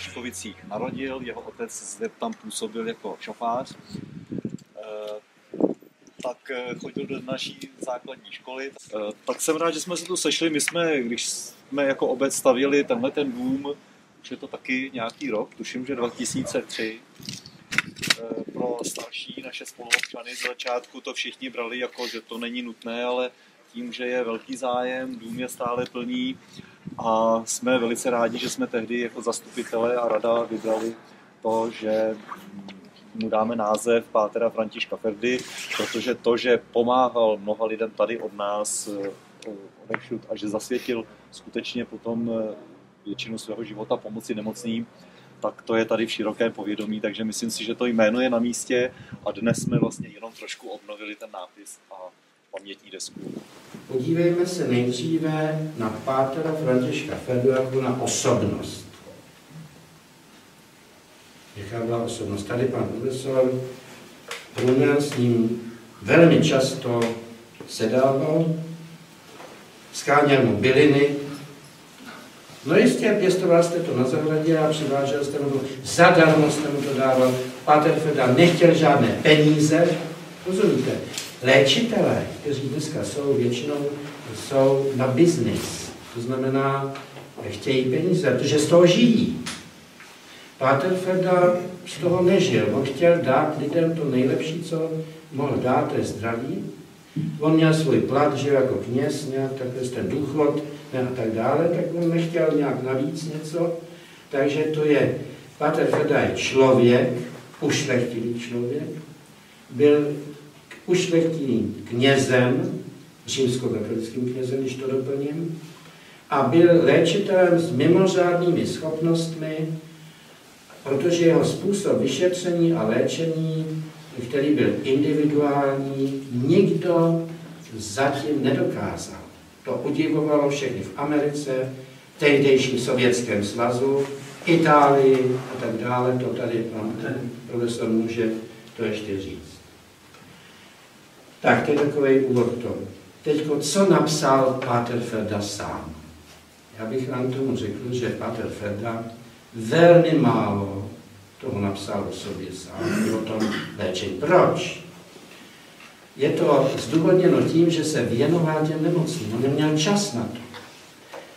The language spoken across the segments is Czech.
Vaškovicích narodil, jeho otec zde tam působil jako šofář. Tak chodil do naší základní školy. Tak jsem rád, že jsme se tu sešli. My jsme, když jsme jako obec stavili tenhle ten dům, už je to taky nějaký rok, tuším, že 2003, pro starší naše spoluobčany z začátku to všichni brali jako, že to není nutné, ale tím, že je velký zájem, dům je stále plný a jsme velice rádi, že jsme tehdy jako zastupitelé a rada vybrali to, že mu dáme název Pátera Františka Ferdy, protože to, že pomáhal mnoha lidem tady od nás eh, odešut a že zasvětil skutečně potom eh, většinu svého života pomoci nemocným, tak to je tady v širokém povědomí, takže myslím si, že to jméno je na místě a dnes jsme vlastně jenom trošku obnovili ten nápis a pamětní desku. Podívejme se nejdříve na Pátera Františka jako na osobnost. Jaká byla osobnost? Tady pan profesor Brunel s ním velmi často sedával, skáněl mu byliny, No jistě, pěstoval jste to na zahradě a přivážel jste mu to, zadarmo jste mu to dával. Páter Feda nechtěl žádné peníze, rozumíte? Léčitelé, kteří dneska jsou, většinou jsou na biznis. To znamená, chtějí peníze, protože z toho žijí. Páter Ferda z toho nežil. On chtěl dát lidem to nejlepší, co mohl dát, to je zdraví. On měl svůj plat, že jako kněz, nějak takhle ten důchod a tak dále, tak on nechtěl nějak navíc něco. Takže to je, Páter Ferda je člověk, ušlechtilý člověk, byl ušlechtilým knězem, římskokatolickým knězem, když to doplním, a byl léčitelem s mimořádnými schopnostmi, protože jeho způsob vyšetření a léčení, který byl individuální, nikdo zatím nedokázal. To udivovalo všechny v Americe, v tehdejším sovětském svazu, Itálii a tak dále. To tady pan profesor může to ještě říct. Tak, to je takový úvod tomu. Teď, co napsal Pater Ferda sám? Já bych vám tomu řekl, že Pater Ferda velmi málo toho napsal o sobě sám, o tom léčení. Proč? Je to zdůvodněno tím, že se věnoval těm nemocným. On neměl čas na to.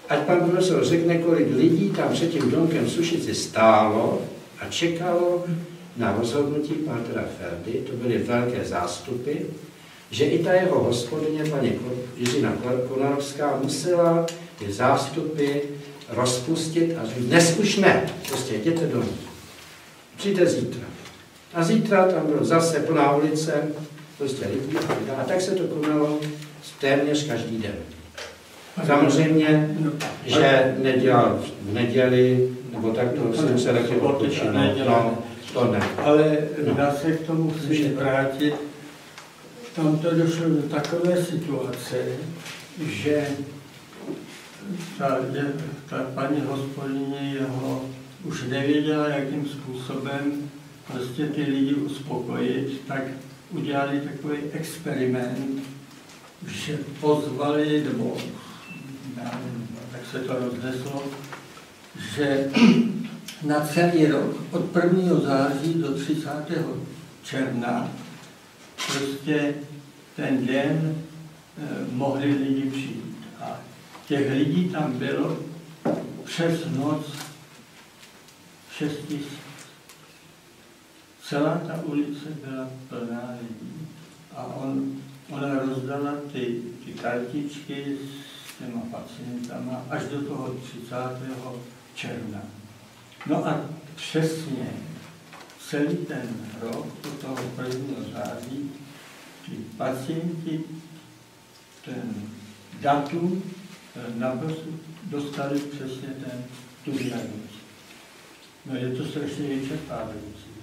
Ať pan profesor řekne, kolik lidí tam před tím domkem v Sušici stálo a čekalo na rozhodnutí Pátra Ferdy, to byly velké zástupy, že i ta jeho hospodyně, paní Jiřina Konarovská, musela ty zástupy rozpustit a říct, dnes už ne, prostě jděte domů. Přijďte zítra. A zítra tam bylo zase plná ulice, prostě lidí a tak se to konalo téměř každý den. Samozřejmě, že nedělal v neděli, nebo tak to jsem se taky odpočinul. No, to ne. Ale no. já se k tomu chci vrátit. Tam to došlo do takové situace, že ta, ta paní hospodyně jeho už nevěděla, jakým způsobem prostě ty lidi uspokojit, tak udělali takový experiment, že pozvali, nebo tak se to rozneslo, že na celý rok od 1. září do 30. června prostě ten den eh, mohli lidi přijít. A těch lidí tam bylo přes noc 6 tisíc. Celá ta ulice byla plná lidí a on, ona rozdala ty, ty kartičky s těma pacientama až do toho 30. června. No a přesně celý ten rok, do toho 1. září, ty pacienti ten datum naprosto dostali přesně ten, tu diagnozu. No je to strašně vyčerpávající.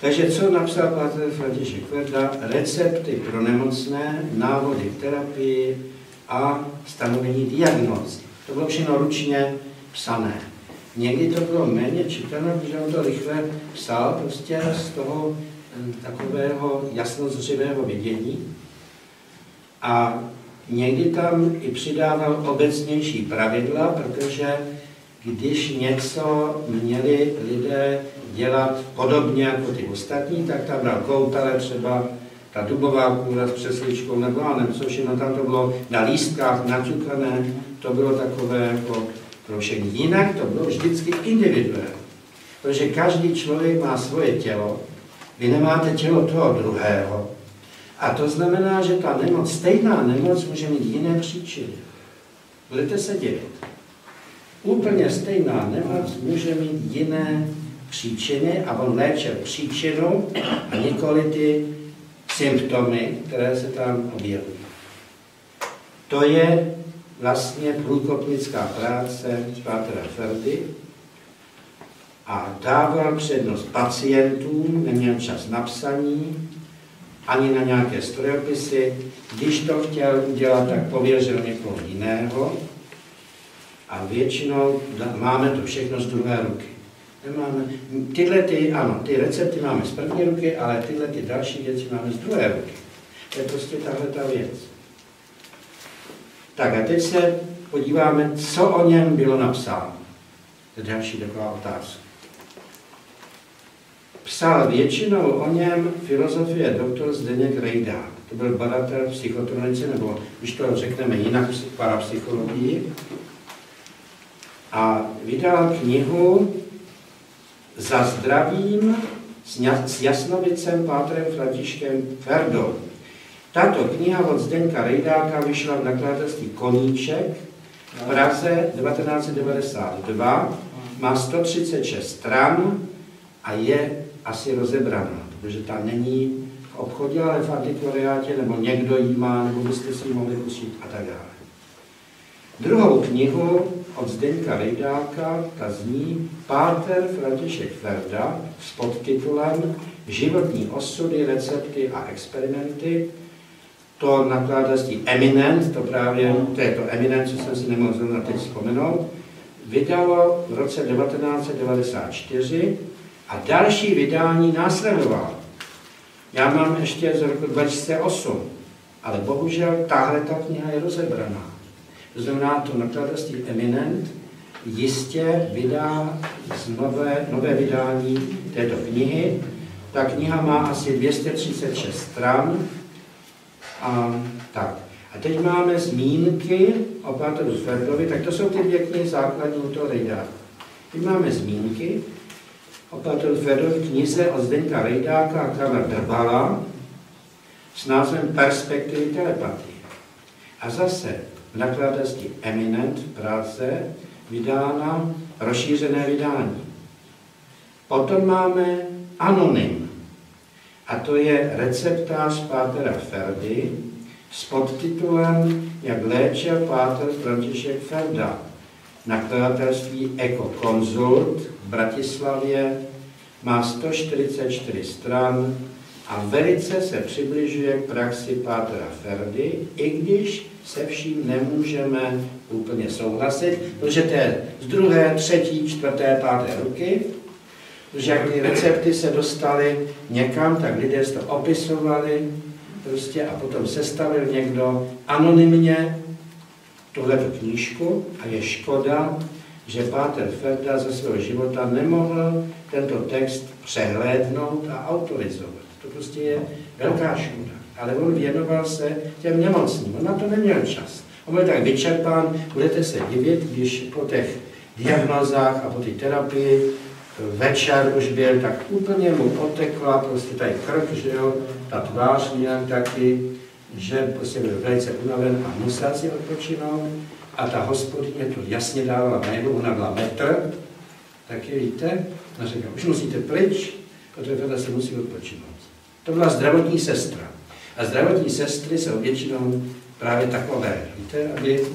Takže co napsal Páter František Verda? Recepty pro nemocné, návody k terapii a stanovení diagnózy. To bylo všechno ručně psané. Někdy to bylo méně čitelné, protože on to rychle psal prostě z toho hm, takového jasnozřivého vidění. A někdy tam i přidával obecnější pravidla, protože když něco měli lidé dělat podobně jako ty ostatní, tak tam byl koutale třeba ta dubová kůra s přesličkou nebo já nevím, co všechno tam to bylo na lístkách naťukané, to bylo takové jako všechny. Jinak to bylo vždycky individuální, protože každý člověk má svoje tělo, vy nemáte tělo toho druhého, a to znamená, že ta nemoc, stejná nemoc může mít jiné příčiny. Budete se divit. Úplně stejná nemoc může mít jiné příčiny a on léčil příčinu a nikoli ty symptomy, které se tam objevují. To je vlastně průkopnická práce Pátera Ferdy a dával přednost pacientům, neměl čas na psaní, ani na nějaké strojopisy. Když to chtěl udělat, tak pověřil někoho jiného. A většinou máme to všechno z druhé ruky. Nemáme, tyhle ty, ano, ty recepty máme z první ruky, ale tyhle ty další věci máme z druhé ruky. To je prostě tahle ta věc. Tak a teď se podíváme, co o něm bylo napsáno. To je další taková otázka. Psal většinou o něm filozofie doktor Zdeněk Rejdák. To byl badatel psychotronice, nebo když to řekneme jinak, parapsychologii. A vydal knihu Za zdravím s Jasnovicem Pátrem Františkem Ferdou. Tato kniha od Zdenka Rejdáka vyšla v nakladatelství Koníček v Praze 1992, má 136 stran a je asi rozebraná, protože ta není v obchodě, ale v antikvariátě, nebo někdo jí má, nebo byste si ji mohli pustit a tak dále. Druhou knihu od Zdeňka Rejdáka, ta zní Páter František Ferda s podtitulem Životní osudy, recepty a experimenty. To nakladatelství Eminent, to právě, to je to Eminent, co jsem si nemohl zrovna teď vzpomenout, vydalo v roce 1994 a další vydání následovalo. Já mám ještě z roku 2008, ale bohužel tahle ta kniha je rozebraná. To znamená, to nakladatelství Eminent jistě vydá z nové, nové vydání této knihy. Ta kniha má asi 236 stran. A, tak. A teď máme zmínky o Páteru Ferdovi, tak to jsou ty dvě knihy základní u toho Rejdáka. Teď máme zmínky Opatel Fedor v knize od Zdenka Rejdáka a Karla Drbala s názvem Perspektivy telepatie. A zase v nakladatelství Eminent v Praze vydána rozšířené vydání. Potom máme Anonym. A to je receptář Pátera Ferdy s podtitulem Jak léčil Páter František Ferda. Nakladatelství Eko Consult v Bratislavě, má 144 stran a velice se přibližuje k praxi Pátra Ferdy, i když se vším nemůžeme úplně souhlasit, protože to je z druhé, třetí, čtvrté, páté ruky, protože jak ty recepty se dostaly někam, tak lidé to opisovali prostě a potom sestavil někdo anonymně tuhle knížku a je škoda, že Páter Ferda ze svého života nemohl tento text přehlédnout a autorizovat. To prostě je velká škoda. Ale on věnoval se těm nemocným. On na to neměl čas. On byl tak vyčerpán, budete se divit, když po těch diagnozách a po té terapii večer už byl, tak úplně mu otekla prostě tady krk, že jo, ta tvář nějak taky, že prostě byl velice unaven a musel si odpočinout. A ta hospodyně to jasně dávala najevo, ona byla metr, tak je víte, a říká, už musíte pryč, protože teda se musí odpočinout. To byla zdravotní sestra. A zdravotní sestry jsou většinou právě takové, víte, aby,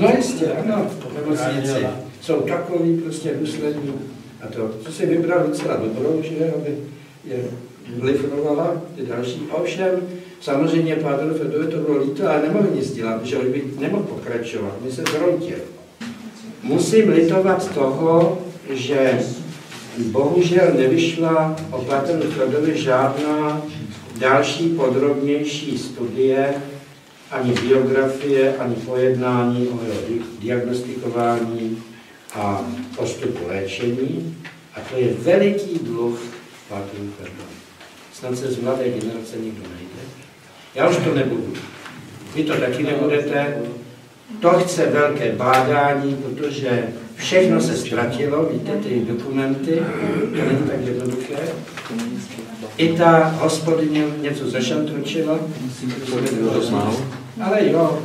no jistě, ano, nemocnici jsou takový prostě důslední. A to, co si vybral docela dobrou, že aby je vlivnovala ty další. Ovšem, samozřejmě Pádru Fedovi to bylo líto, ale nemohl nic dělat, že by nemohl pokračovat, by se zroutil. Musím litovat toho, že bohužel nevyšla o Pátru Fedovi žádná další podrobnější studie, ani biografie, ani pojednání o jeho diagnostikování a postupu léčení. A to je veliký dluh Pátrům Ferdovi. Snad se z mladé generace nikdo nejde. Já už to nebudu. Vy to taky nebudete. To chce velké bádání, protože všechno se ztratilo, víte, ty dokumenty, to není tak jednoduché. I ta hospodyně něco zašantročila, ale jo,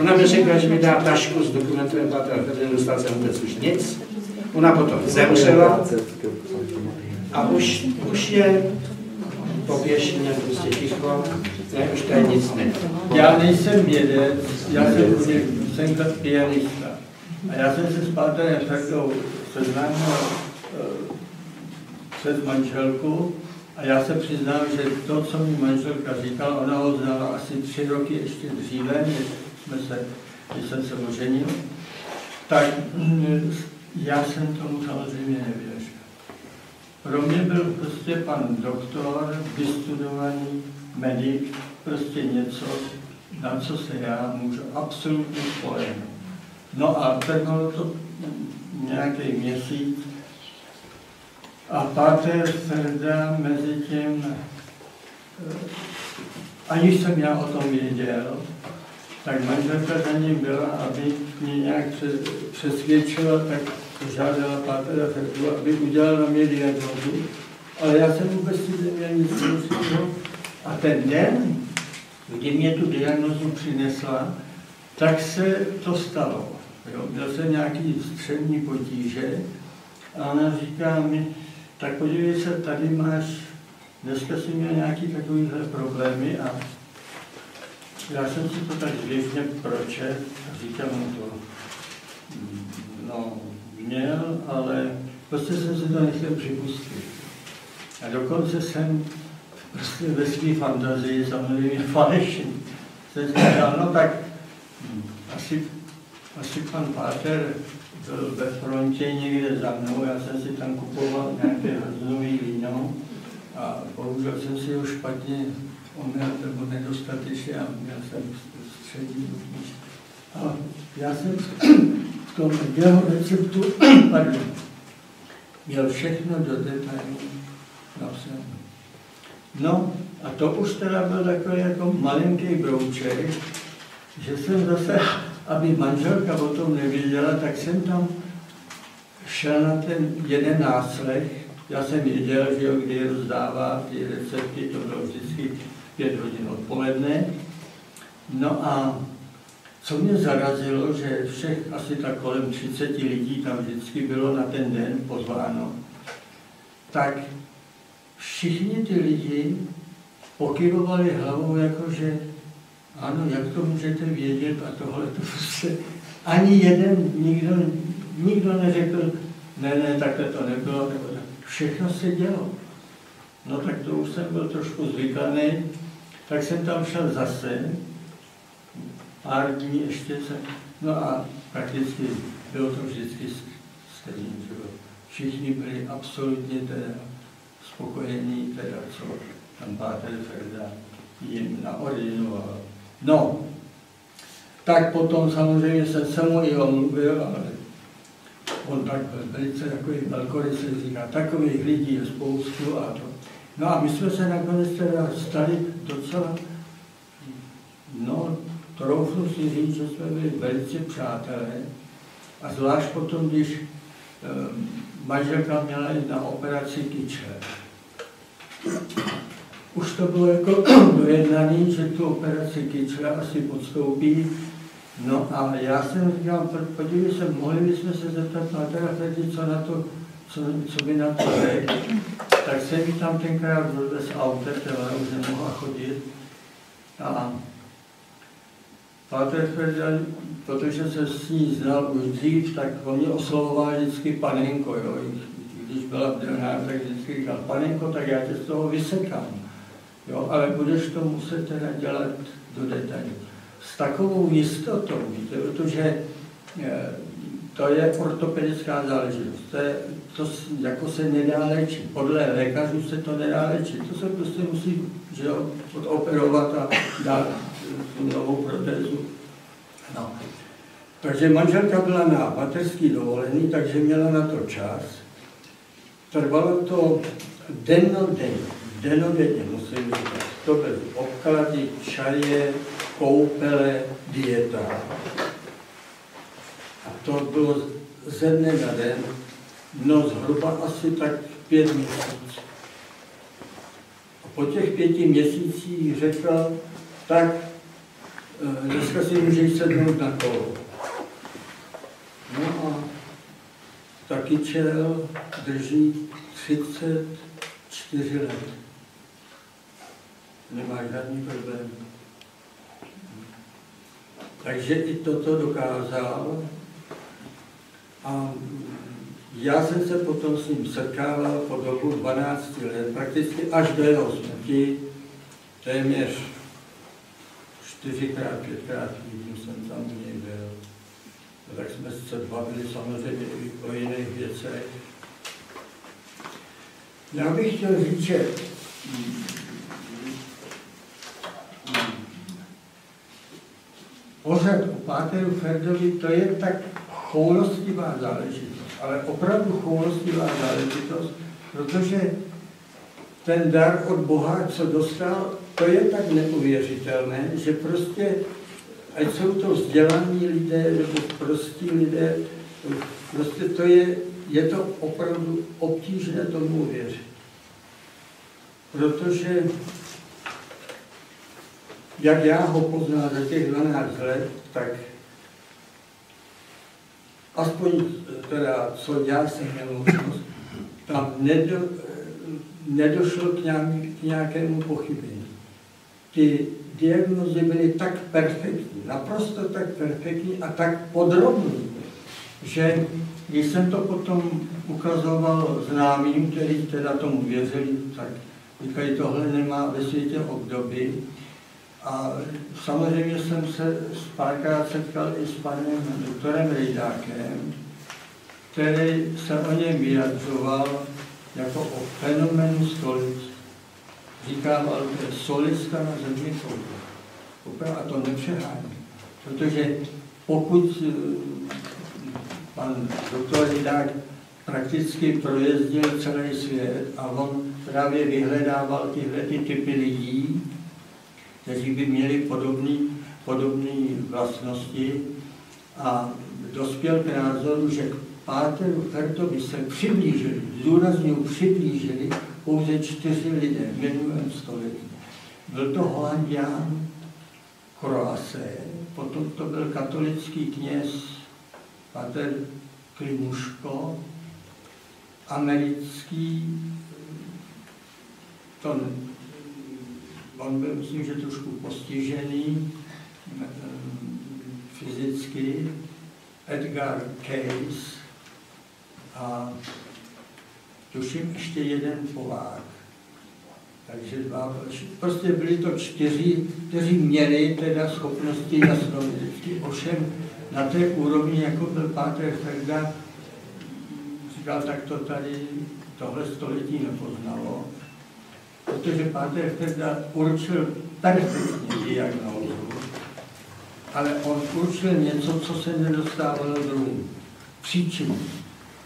ona mi řekla, že mi dá tašku s dokumentem Pátra Ferdinanda, dostal jsem vůbec už nic. Ona potom zemřela a už, už je poběžně prostě ticho, ne, už tady nic ne. Já nejsem vědec, já jsem, jsem pianista. A já jsem se s Pátrem Ferdou seznámil uh, přes manželku a já se přiznám, že to, co mi manželka říkala, ona ho znala asi tři roky ještě dříve, než, jsme se, když jsem se oženil, tak mm, já jsem tomu samozřejmě nevěřil. Pro mě byl prostě pan doktor, vystudovaný medic, prostě něco, na co se já můžu absolutně spolehnout. No a trvalo to nějaký měsíc a Páter Ferda mezi tím, eh, aniž jsem já o tom věděl, tak manželka za ním byla, aby mě nějak přesvědčila, tak požádala Pátera Ferdu, aby udělal na mě diagnozu. Ale já jsem vůbec neměl nic A ten den, kdy mě tu diagnozu přinesla, tak se to stalo. Jo, měl jsem nějaký střední potíže a ona říká mi, tak podívej se, tady máš, dneska jsi měl nějaký takovýhle problémy a já jsem si to tak zvěvně pročet a říkal mu to, no, měl, ale prostě jsem si to nechtěl připustit. A dokonce jsem prostě ve své fantazii, samozřejmě falešný, jsem říkal, no tak hm, asi asi pan Páter ve frontě někde za mnou, já jsem si tam kupoval nějaké hroznový víno a bohužel jsem si ho špatně omyl nebo nedostatečně a měl jsem střední dutničku. A já jsem v tom jeho receptu pardon, měl všechno do detailu napsané. No a to už teda byl takový jako malinký brouček, že jsem zase aby manželka o tom nevěděla, tak jsem tam šel na ten jeden náslech. Já jsem věděl, že jo, kdy rozdává ty recepty, to bylo vždycky pět hodin odpoledne. No a co mě zarazilo, že všech asi tak kolem 30 lidí tam vždycky bylo na ten den pozváno, tak všichni ty lidi pokyvovali hlavou, jakože ano, jak to můžete vědět a tohle to prostě ani jeden, nikdo, nikdo neřekl, ne, ne, takhle to nebylo, nebo tak. Všechno se dělo. No tak to už jsem byl trošku zvykaný, tak jsem tam šel zase, pár dní ještě se, no a prakticky bylo to vždycky stejné, že všichni byli absolutně teda spokojení, teda co tam Páter Ferda jim naordinoval. No, tak potom samozřejmě jsem se mu i omluvil, ale on tak byl velice takový velkorysý, říká, takových lidí je spoustu a to. No a my jsme se nakonec teda stali docela, no, troufnu si říct, že jsme byli velice přátelé. A zvlášť potom, když e, manželka měla jít na operaci kyčle už to bylo jako dojednané, že tu operaci kyčle asi podstoupí. No a já jsem říkal, podívej se, mohli bychom se zeptat na terapeuty, co na to, co, co by na to řekl. Tak jsem mi tam tenkrát s autem, která už nemohla chodit. A Páter Ferdel, protože se s ní znal už dřív, tak on mě oslovoval vždycky panenko, jo. Když byla v tak vždycky říkal, panenko, tak já tě z toho vysekám. Jo, ale budeš to muset teda dělat do detailu. S takovou jistotou, víte, protože eh, to je ortopedická záležitost. To, je, to jako se nedá léčit. Podle lékařů se to nedá léčit. To se prostě musí že jo, odoperovat a dát tu novou protézu. No. Takže manželka byla na mateřský dovolený, takže měla na to čas. Trvalo to denodenně, denodenně musím říct. To byly obklady, čaje, koupele, dieta. A to bylo ze dne na den, no zhruba asi tak pět měsíců. A po těch pěti měsících řekl, tak eh, dneska si můžeš sednout na kolo. No a taky čel drží 34 let. Nemá žádný problém. Takže i toto dokázal. A já jsem se potom s ním setkával po dobu 12 let, prakticky až do jeho smrti, téměř čtyřikrát, pětkrát týdnu jsem tam u něj byl. A tak jsme se bavili samozřejmě i o jiných věcech. Já bych chtěl říct, že pořad o Páteru Ferdovi, to je tak choulostivá záležitost, ale opravdu choulostivá záležitost, protože ten dar od Boha, co dostal, to je tak neuvěřitelné, že prostě, ať jsou to vzdělaní lidé nebo prostí lidé, prostě to je, je to opravdu obtížné tomu uvěřit. Protože jak já ho poznal za těch 12 let, tak aspoň teda, co já jsem měl možnost, tam nedo, nedošlo k, k nějakému pochybení. Ty diagnozy byly tak perfektní, naprosto tak perfektní a tak podrobní, že když jsem to potom ukazoval známým, kteří teda tomu věřili, tak říkají, tohle nemá ve světě obdoby. A samozřejmě jsem se párkrát setkal i s panem doktorem Rejdákem, který se o něm vyjadřoval jako o fenomenu stolic. Říkával, že solista na země koule. A to nepřehání. Protože pokud eh, pan doktor Rydák prakticky projezdil celý svět a on právě vyhledával tyhle ty typy lidí, kteří by měli podobné vlastnosti a dospěl k názoru, že k Páteru Fertovi se přiblížili, zdůrazně přiblížili pouze čtyři lidé v minulém století. Byl to Holandián Kroase, potom to byl katolický kněz Pater Klimuško, americký, to on byl, myslím, že trošku postižený eh, fyzicky, Edgar Case a tuším ještě jeden Polák. Takže dva, prostě byli to čtyři, kteří měli teda schopnosti jasnovidětky. Ovšem na té úrovni, jako byl Páter Ferda, říkal, tak to tady tohle století nepoznalo protože Páter Ferda určil perfektní diagnózu, ale on určil něco, co se nedostávalo druhým. Příčiny.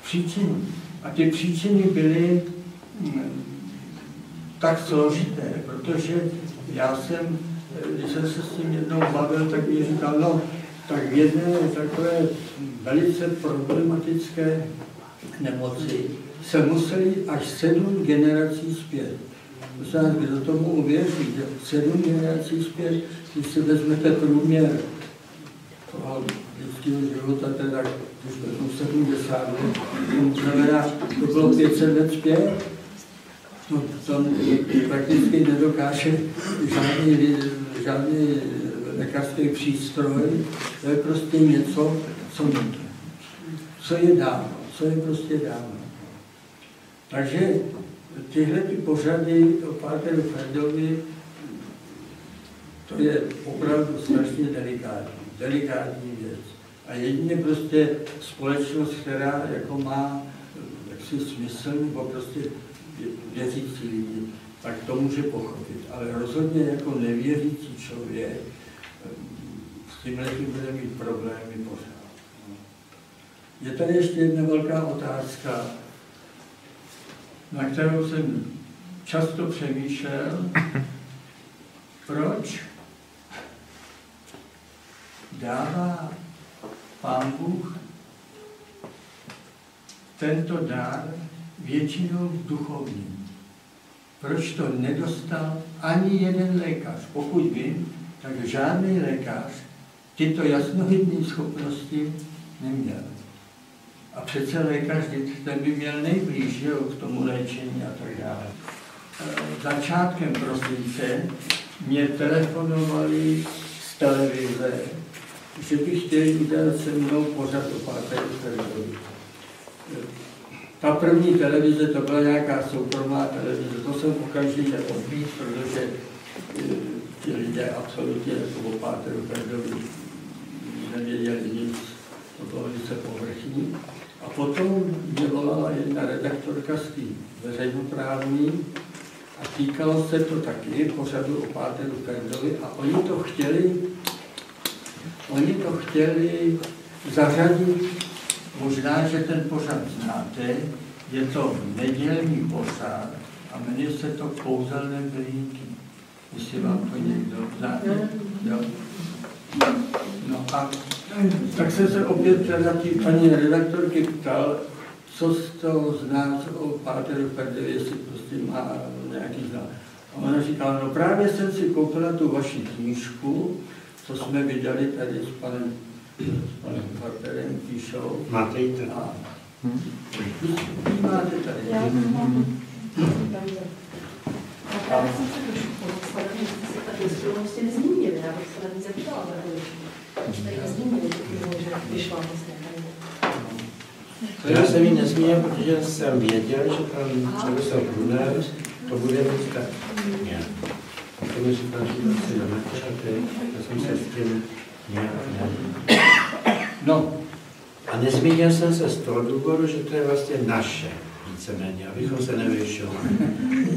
Příčiny. A ty příčiny byly mm, tak složité, protože já jsem, když jsem se s tím jednou bavil, tak mi říkal, no, tak v jedné takové velice problematické nemoci se museli až sedm generací zpět. Možná, kdo tomu uvěří, že sedm generací zpět, když si vezmete průměr toho lidského života, teda když vezmu 70 let, to znamená, to bylo 500 let zpět, to, to prakticky nedokáže žádný, žádný lékařský přístroj, to je prostě něco, co, co je dáno, co je prostě dáno. Takže tyhle ty pořady o Páteru Ferdovi, to je opravdu strašně delikátní, delikátní věc. A jedině prostě společnost, která jako má jaksi smysl, nebo prostě věřící lidi, tak to může pochopit. Ale rozhodně jako nevěřící člověk s tím bude mít problémy pořád. je tady ještě jedna velká otázka, na kterou jsem často přemýšlel, proč dává Pán Bůh tento dár většinou duchovním. Proč to nedostal ani jeden lékař? Pokud vím, tak žádný lékař tyto jasnovidné schopnosti neměl. A přece lékař ten by měl nejblíž jo, k tomu léčení a tak dále. E, začátkem prosince mě telefonovali z televize, že by chtěli udělat se mnou pořad o páteru Ferdovi. Ta první televize, to byla nějaká soukromá televize, to jsem okamžitě odmít, protože eh, ti lidé absolutně jako o páteru Ferdovi nevěděli nic, to bylo velice povrchní. A potom mě volala jedna redaktorka z té veřejnoprávní a týkalo se to taky pořadu o páteru Ferdovi a oni to chtěli Oni to chtěli zařadit, možná, že ten pořad znáte, je to nedělní pořad a jmenuje se to Kouzelné blínky. Jestli vám to někdo znáte. Jo. No a tak jsem se opět teda tí paní redaktorky ptal, co z toho z nás o Páteru Ferdovi, jestli prostě má nějaký znát. A ona říkala, no právě jsem si koupila tu vaši knížku, co jsme viděli tady s panem, s panem Farterem píšou. Máte ji tady? A, hm? máte tady. Já mám. Já jsem se trošku pozastavila, že jste se tady vlastně nezmínili. Já bych se na ní zeptala, tady nezmínili, že vyšla vlastně To já jsem ji nezmínil, protože jsem věděl, že tam Miroslav Brunner to bude mít tak. To mi říkal, že to si nemáte já jsem se s tím nějak. No. A nezmínil jsem se z toho důvodu, že to je vlastně naše, víceméně, abychom se nevyšovali.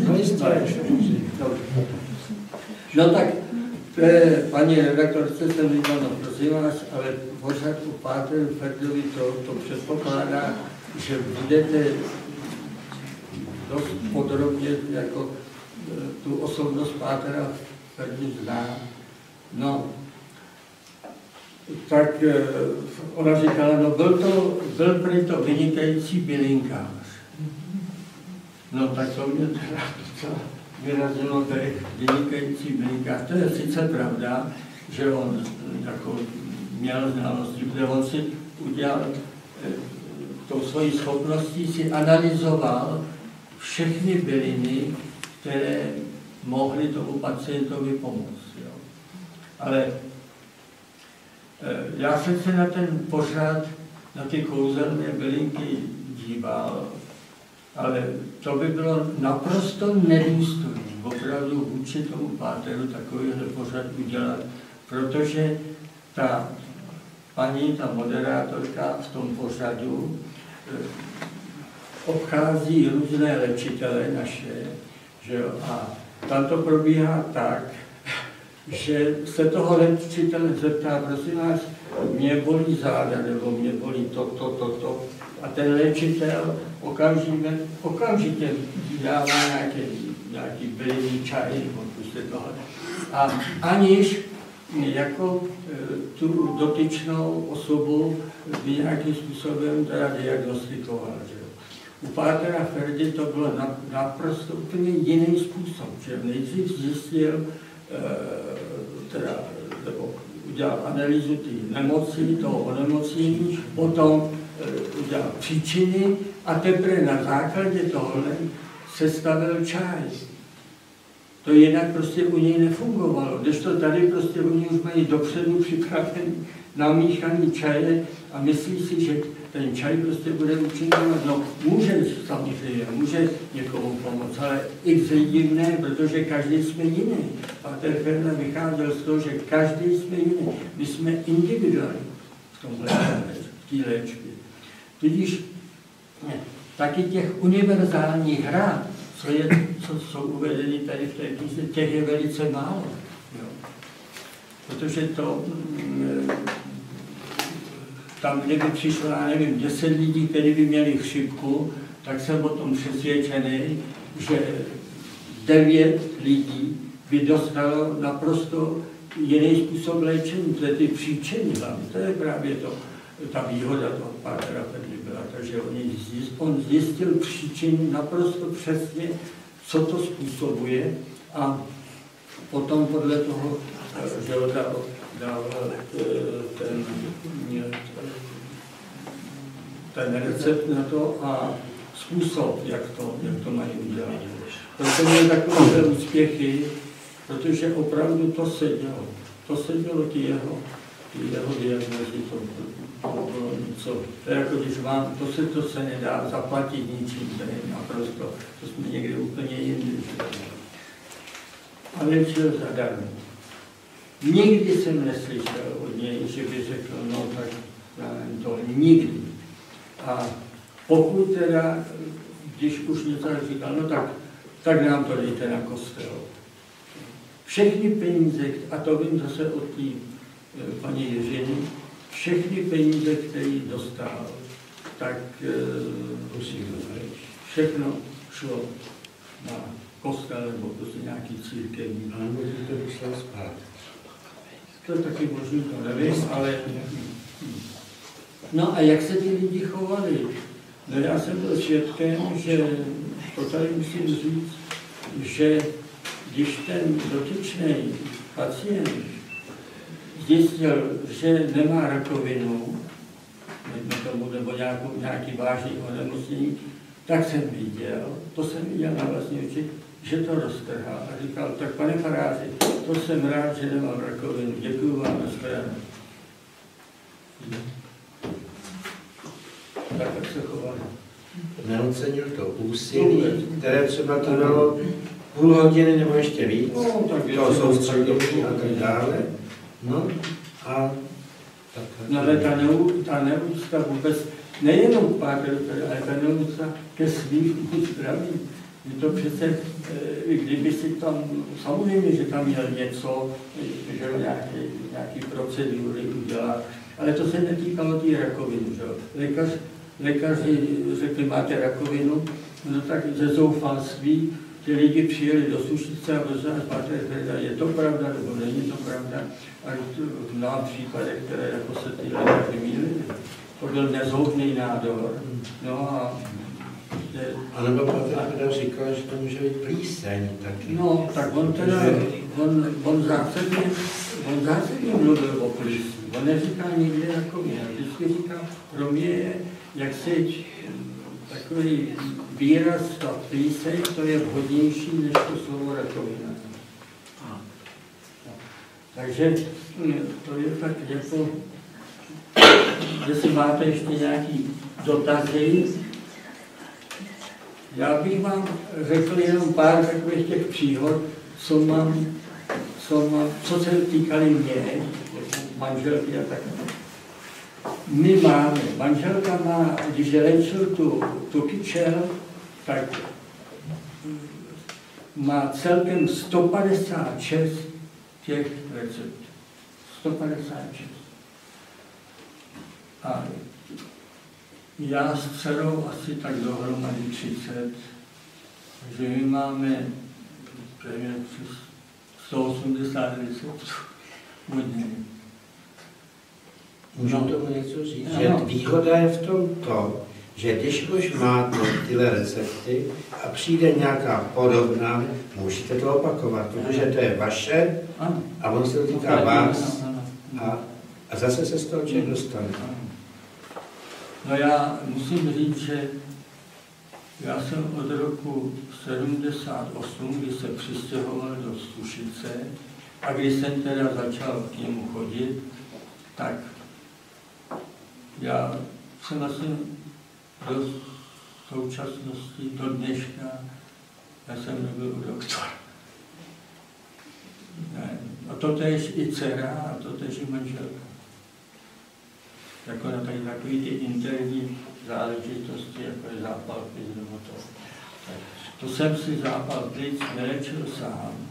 No jistě. No tak, je, paní redaktorce jsem říkal, no prosím vás, ale pořád u Páteru Ferdovi to, to předpokládá, že budete dost podrobně jako tu osobnost Pátera Ferdi zná. No, tak eh, ona říkala, no byl to, byl prý to vynikající bylinkář. No tak to mě teda docela vyrazilo, tady vynikající bylinkář. To je sice pravda, že on jako měl znalosti, protože on si udělal eh, tou svojí schopností si analyzoval všechny byliny, které mohly tomu pacientovi pomoct. Jo. Ale e, já jsem se na ten pořad, na ty kouzelné bylinky díval, ale to by bylo naprosto nedůstojné opravdu vůči tomu páteru takovýhle pořad udělat, protože ta paní, ta moderátorka v tom pořadu e, obchází různé léčitele naše, že jo? A tam to probíhá tak, že se toho léčitele zeptá, prosím vás, mě bolí záda, nebo mě bolí to, to, to, to. A ten léčitel okamžitě, okamžitě dává nějaký, nějaký bylinný čaj, nebo prostě tohle. A aniž jako e, tu dotyčnou osobu by nějakým způsobem teda diagnostikoval. Že? U Pátera Ferdi to bylo naprosto úplně jiný způsob, že nejdřív zjistil, eh, teda, nebo udělal analýzu té nemoci, toho onemocnění, potom udělal příčiny a teprve na základě tohle sestavil čaj. To jinak prostě u něj nefungovalo. Když to tady prostě oni už mají dopředu připravený namíchaný čaje a myslí si, že ten čaj prostě bude účinkovat. No, může samozřejmě, může někomu pomoct, ale x lidí ne, protože každý jsme jiný. A ten Ferna vycházel z toho, že každý jsme jiný. My jsme individuální v tomhle v té léčbě. Tudíž ne, taky těch univerzálních hrad, co, je, co jsou uvedeny tady v té knize, těch je velice málo. Jo. Protože to mm, tam kdyby přišlo, já nevím, 10 lidí, kteří by měli chřipku, tak jsem o tom přesvědčený, že 9 lidí by dostalo naprosto jiný způsob léčení, to je ty příčiny to je právě to, ta výhoda toho Pátra Pedly byla, takže on zjistil, on zjistil příčiny naprosto přesně, co to způsobuje a potom podle toho, že ho dal, dal eh, ten, ten recept na to a způsob, jak to, jak to mají udělat. Proto měl takové úspěchy, protože opravdu to sedělo. To sedělo ty jeho, ty jeho diagnozy, to, něco. To jako když vám, to se, to se nedá zaplatit ničím, to je naprosto, to jsme někde úplně jinde. A léčil zadarmo. Nikdy jsem neslyšel od něj, že by řekl, no tak to nikdy. A pokud teda, když už něco říkal, no tak, tak nám to dejte na kostel. Všechny peníze, a to vím zase od té eh, paní Jiřiny, všechny peníze, které dostal, tak eh, všechno šlo na kostel nebo prostě nějaký církevní. Ale možná to vyšlo spát. To je taky možný, to nevím, ale... No a jak se ty lidi chovali? No já jsem byl svědkem, že, to tady musím říct, že když ten dotyčný pacient zjistil, že nemá rakovinu, tomu, nebo nějakou, nějaký vážný onemocnění, tak jsem viděl, to jsem viděl na vlastní oči, že to roztrhá. A říkal, tak pane faráři, to jsem rád, že nemám rakovinu, děkuji vám na stranu. Tak, tak se chovali. Neocenil to úsilí, které třeba trvalo půl hodiny nebo ještě víc, No, tak to soustředění a tak dále. No a tak, No ale ta, neú, ta neúcta vůbec, nejenom k Páterovi, ale ta neúcta ke svým zdraví. Je to přece, eh, kdyby si tam, samozřejmě, že tam měl něco, eh, že nějaký, nějaký procedury udělat, ale to se netýkalo té rakoviny. Že? Lékař, lékaři řekli, máte rakovinu, no tak ze zoufalství ty lidi přijeli do Sušice a rozhodli, máte, je to pravda, nebo není to pravda. A mnoha případech, které jako se ty lékaři mýlili, to byl nezhoubný nádor. No a že, A nebo Petr říkal, že to může být plíseň taky. No, tak on teda, on, on zásadně, on zásadně mluvil o plisu. On neříká nikdy rakovina. Vždycky říká, pro mě je, jak se takový výraz ta plíseň, to je vhodnější než to slovo rakovina. Takže mm, to je tak jako, jestli máte ještě nějaký dotazy, já bych vám řekl jenom pár takových těch příhod, co mám, co, mám, co se týkali mě, jako manželky a tak. My máme, manželka má, když léčil tu, tu kyčel, tak má celkem 156 těch receptů. 156. A já s dcerou asi tak dohromady 30, takže my máme téměř 180 receptů. Hodně. Můžu No. tomu něco říct? Ano. Že výhoda je v tom to, že když už máte tyhle recepty a přijde nějaká podobná, můžete to opakovat, protože to je vaše a on se to týká vás. a, a zase se z toho člověk dostane. No já musím říct, že já jsem od roku 78, kdy se přistěhoval do Stušice a když jsem teda začal k němu chodit, tak já jsem asi do současnosti, do dneška, já jsem nebyl u doktora. Ne. A to tež i dcera, a to tež i manželka jako na tady takový ty interní záležitosti, jako je zápal plic nebo to. To jsem si zápal plic nelečil sám.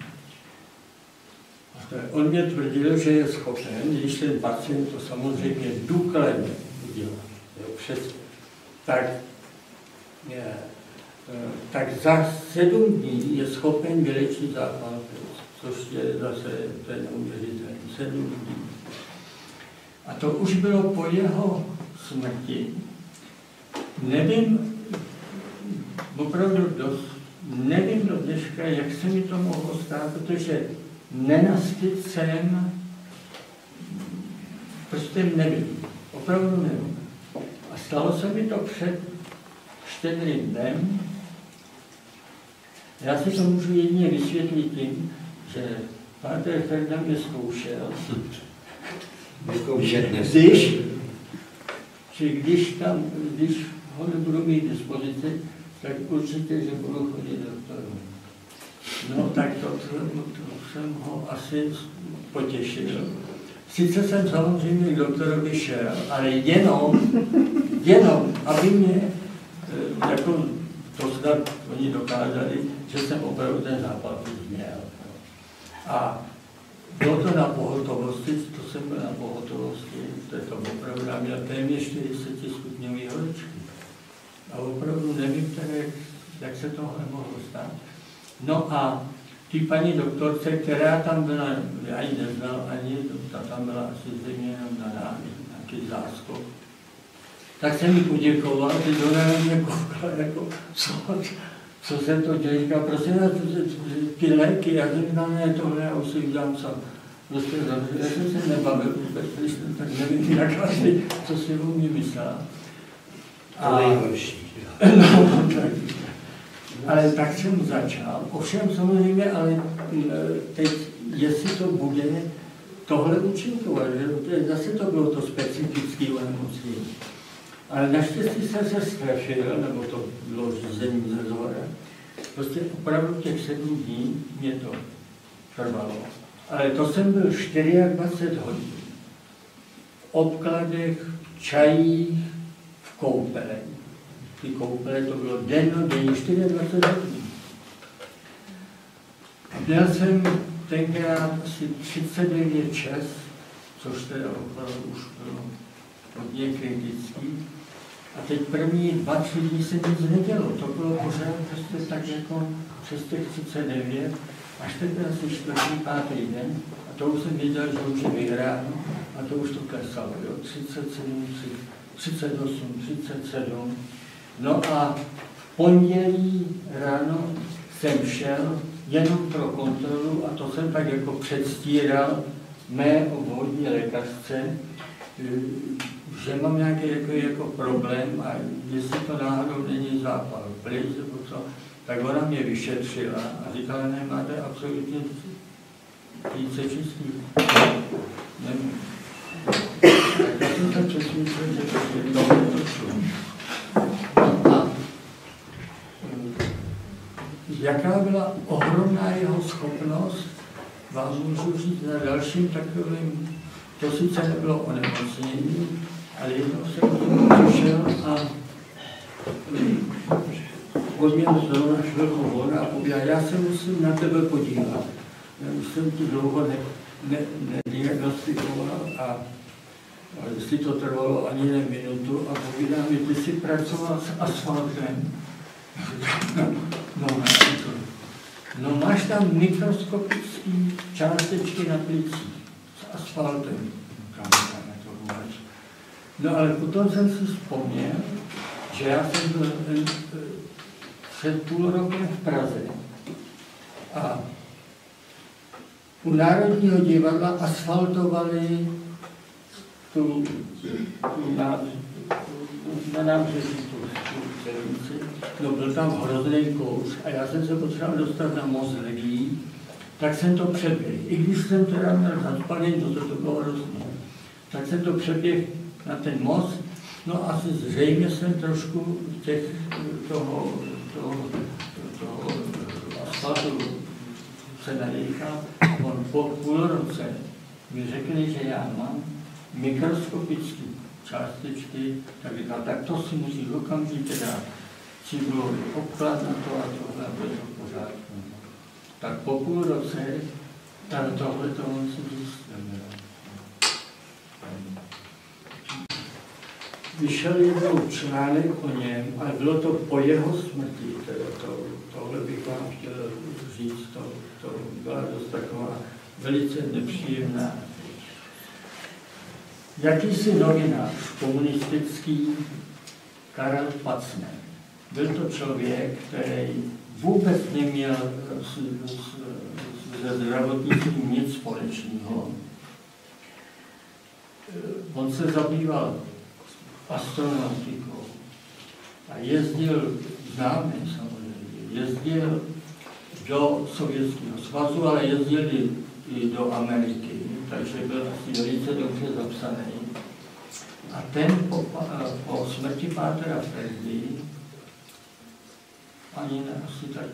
On mě tvrdil, že je schopen, když ten pacient to samozřejmě důkladně, dělat. Jo, přes, tak, je, eh, tak za sedm dní je schopen vylečit zápal což je zase to je. Sedm dní. A to už bylo po jeho smrti. Nevím, opravdu dost, nevím do dneška, jak se mi to mohlo stát, protože nenastyt jsem, prostě nevím, opravdu nevím. A stalo se mi to před štědrým dnem. Já si to můžu jedině vysvětlit tím, že Páter Ferdinand mě zkoušel, když, že když tam, když ho nebudu mít dispozici, tak určitě, že budu chodit doktoru. No tak to, to, to jsem ho asi potěšil. Sice jsem samozřejmě k doktorovi šel, ale jenom, jenom, aby mě, eh, jako to snad oni dokázali, že jsem opravdu ten zápal měl. A bylo to na pohotovosti, to jsem byl na pohotovosti, to je to opravdu, já měl téměř 40 stupňový horečky. A opravdu nevím tedy, jak se tohle mohlo stát. No a ty paní doktorce, která tam byla, já ji neznal ani, ta tam byla asi země jenom na námi, nějaký záskok. Tak jsem mi poděkoval, ty do mě koukala jako, co, co se to děje, říká, prosím vás, ty léky, já jsem říkal, ne, tohle já už si udělám sám. Prostě já jsem se nebavil vůbec, když jsem tak nevím, jak asi, co si o mě myslel. A nejhorší. No, tak. Ale tak jsem začal. Ovšem samozřejmě, ale teď, jestli to bude tohle účinkovat, že zase to bylo to specifické onemocnění. Ale naštěstí jsem se strefil, nebo to bylo řízení ze zhora. Prostě opravdu těch sedm dní mě to trvalo. Ale to jsem byl 24 hodin. V obkladech, čajích, v koupele. Ty koupele to bylo den no den, 24 hodin. Měl jsem tenkrát asi 39 čas, což teda opravdu už bylo hodně kritický. A teď první dva, tři dny se nic nedělo. To bylo pořád prostě tak jako přes těch 39, až teď asi čtvrtý, pátý den. A to už jsem věděl, že už je vyhráno a to už to klesalo. Jo? 37, 38, 37. No a pondělí ráno jsem šel jenom pro kontrolu a to jsem tak jako předstíral mé obvodní lékařce, že mám nějaký jako, jako problém a jestli to náhodou není zápal plic nebo co, tak ona mě vyšetřila a říkala, ne, absolutně více čistý. Nevím. Tak já jsem se přesvědčil, že to je to šlo. A jaká byla ohromná jeho schopnost, vám můžu říct na dalším takovým, to sice nebylo onemocnění, ale jednou jsem přišel a od mě zrovna chvilku von a povídal, já se musím na tebe podívat. Já už jsem tu dlouho ne, ne, nediagnostikoval a, a jestli to trvalo ani ne minutu a povídá mi, ty jsi pracoval s asfaltem. No, no, no máš tam mikroskopické částečky na plicích s asfaltem. No ale potom jsem si vzpomněl, že já jsem byl eh, před půl rokem v Praze a u Národního divadla asfaltovali tu, tu na, na nábřeží tu, tu silnici. No byl tam hrozný kouř a já jsem se potřeboval dostat na most lidí, tak jsem to přeběhl. I když jsem teda měl zaspalý, to, to bylo hrozný. Tak jsem to přeběhl na ten most. No asi zřejmě jsem trošku těch, toho, toho, toho asfaltu se nadýchal. On po půl roce mi řekli, že já mám mikroskopické částečky, tak říkal, tak to si musíš okamžitě dát cibrový obklad na to a tohle bude to pořádku. Tak po půl roce tam tohle to on si zjistil. vyšel jednou článek o něm, ale bylo to po jeho smrti, teda to, tohle bych vám chtěl říct, to, to byla dost taková velice nepříjemná Jakýsi novinář komunistický Karel Pacner. Byl to člověk, který vůbec neměl se zdravotnictvím nic společného. On se zabýval astronautikou a jezdil, známý samozřejmě, jezdil do Sovětského svazu, ale jezdil i do Ameriky, takže byl asi velice dobře zapsaný. A ten po, po smrti Pátera Ferdy, ani ne, asi tak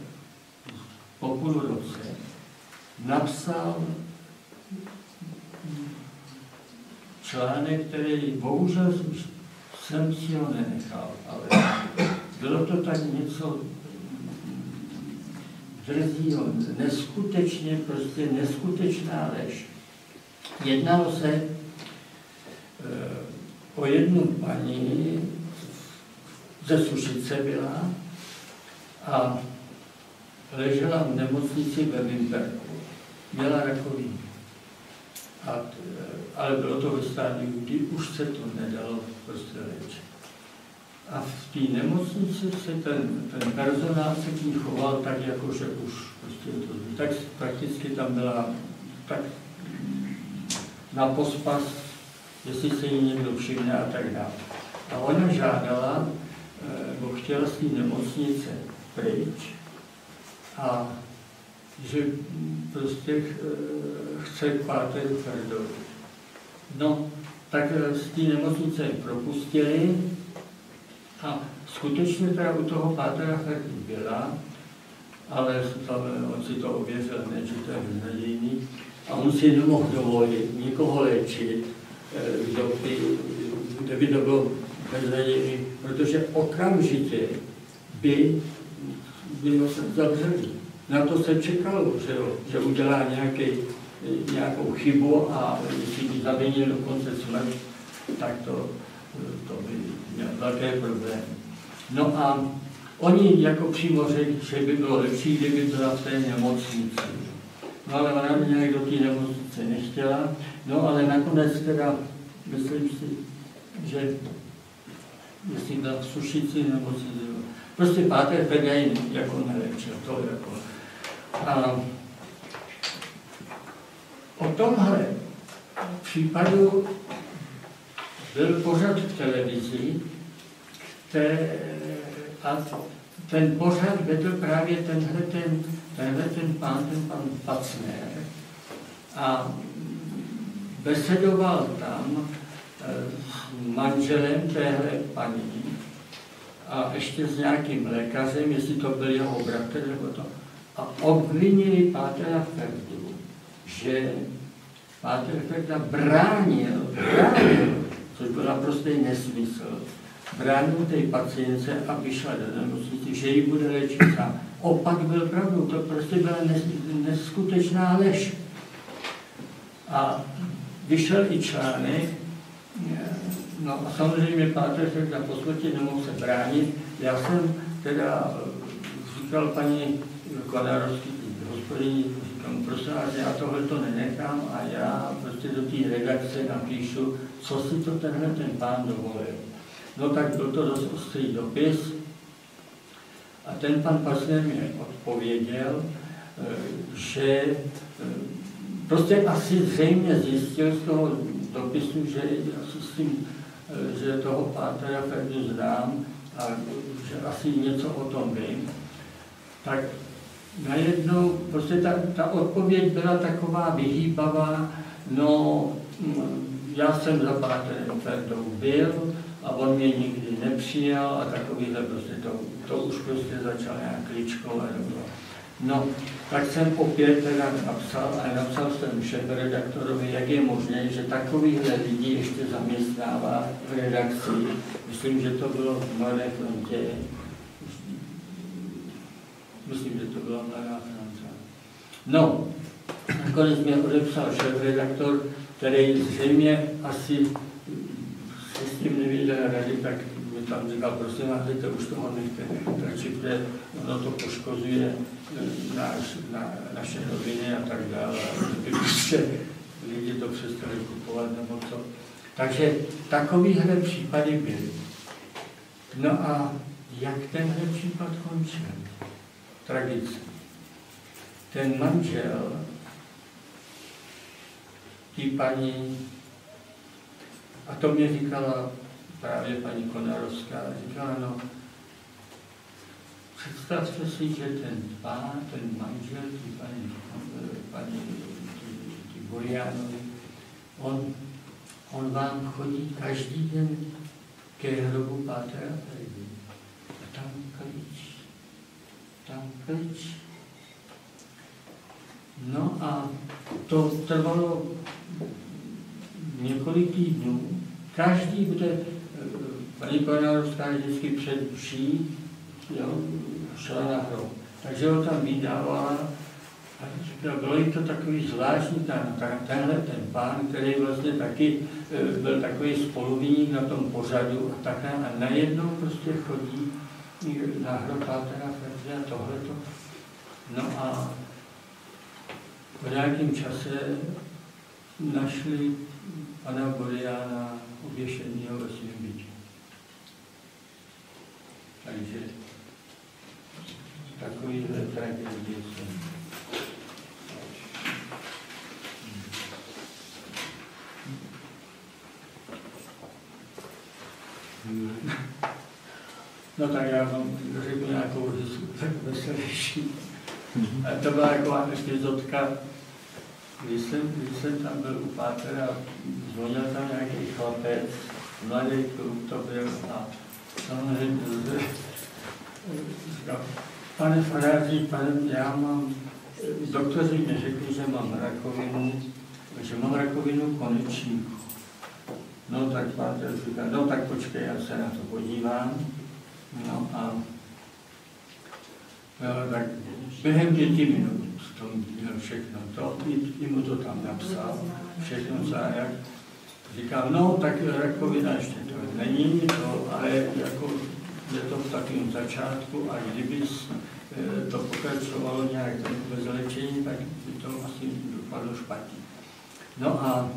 po půl roce, napsal článek, který bohužel jsem si ho nenechal, ale bylo to tak něco drzího, neskutečně, prostě neskutečná lež. Jednalo se e, o jednu paní, ze Sušice byla, a ležela v nemocnici ve Wimberku. Měla rakovinu. A, e, ale bylo to ve stádiu, kdy už se to nedalo prostě léčit. A v té nemocnici se ten, ten personál se k ní choval tak, jako že už prostě to, tak prakticky tam byla tak na pospas, jestli se jí někdo všimne a tak dále. A ona žádala, eh, nebo chtěla z té nemocnice pryč a že prostě eh, chce k Páteru Ferdovi. No, tak eh, z té nemocnice propustili a skutečně teda u toho Pátera Ferdu byla, ale on si to ověřil, ne, že to je a on si nemohl dovolit nikoho léčit, eh, kdo by, kde by to bylo beznadějný, protože okamžitě by, by ho zavřeli. Na to se čekalo, že, že udělá nějaký, nějakou chybu a jestli by zavinil dokonce smrt, tak to, to by měl velké problémy. No a oni jako přímo řekli, že by bylo lepší, kdyby byla v té nemocnici. No ale ona by nějak do té nemocnice nechtěla. No ale nakonec teda, myslím si, že jestli v Sušici nebo prostě páté Fedajn jako neléčil, to jako. A o tomhle případu byl pořad v televizi, které, a ten pořad vedl právě tenhle ten tenhle ten pán, ten pan Pacner, a besedoval tam eh, s manželem téhle paní a ještě s nějakým lékařem, jestli to byl jeho bratr nebo to, a obvinili Pátera Ferdu, že Páter Ferda bránil, bránil, což byl naprostý nesmysl, bránil té pacience, aby šla do nemocnice, že ji bude léčit sám opak byl pravdou. To prostě byla neskutečná lež. A vyšel i článek, no a samozřejmě Pátr se na po smrti nemohl se bránit. Já jsem teda říkal paní Konarovský, hospodyni, říkám, prosím vás, já tohle to nenechám a já prostě do té redakce napíšu, co si to tenhle ten pán dovolil. No tak byl to dost ostrý dopis, a ten pan Pasner mi odpověděl, eh, že eh, prostě asi zřejmě zjistil z toho dopisu, že asi s tím, eh, že toho Pátera Ferdu znám a že asi něco o tom vím, tak najednou prostě ta, ta odpověď byla taková vyhýbavá, no mm, já jsem za Páterem Ferdou byl, a on mě nikdy nepřijal a takovýhle prostě to, to už prostě začal nějak kličkovat. No, tak jsem opět teda napsal, a napsal jsem šéf-redaktorovi, jak je možné, že takovýhle lidi ještě zaměstnává v redakci. Myslím, že to bylo v Mladé frontě. Myslím, že to byla Mladá fronta. No, nakonec mě odepsal šéf-redaktor, který zřejmě asi tím nevěděl rady, tak tam říkal, prosím vás, to už toho nechte radši, protože ono to poškozuje eh, náš, na, naše noviny a tak dále. Kdyby prostě lidi to přestali kupovat nebo co. Takže takovýhle případy byly. No a jak tenhle případ končil? Tragicky. Ten manžel tí paní, a to mě říkala právě paní Konarovská, říkala, no, představte si, že ten pán, ten manžel, tí paní, paní tí, tí on, on vám chodí každý den ke hrobu Pátra. A tam klič, tam klič. No a to trvalo několik týdnů. Každý bude, paní Konárovská vždycky před vší, jo, šla na hrob. Takže ho tam vydávala a říkala, bylo jim to takový zvláštní, ten, tenhle ten pán, který vlastně taky e, byl takový spoluviník na tom pořadu a takhle a najednou prostě chodí na hrob Pátera Ferdze a tohleto. No a po nějakém čase našli pana Boriana oběšeného ve svém bytě. Takže takovýhle tragédie jsem. No tak já vám řeknu nějakou veselější. A to byla jako epizotka, když jsem, když jsem tam byl u Pátera, zvonil tam nějaký chlapec, mladý kluk to byl a samozřejmě říkal, pane faráři, pane, já mám, doktoři mi řekli, že mám rakovinu, že mám rakovinu konečníku. No tak Páter říká, no tak počkej, já se na to podívám. No a no, tak během pěti minut to měl všechno to, i, i mu to tam napsal, všechno co jak. Říkal, no tak rakovina ještě to není, to, ale jako je to v takovém začátku a kdyby e, to pokračovalo nějak bez léčení, tak by to asi dopadlo špatně. No a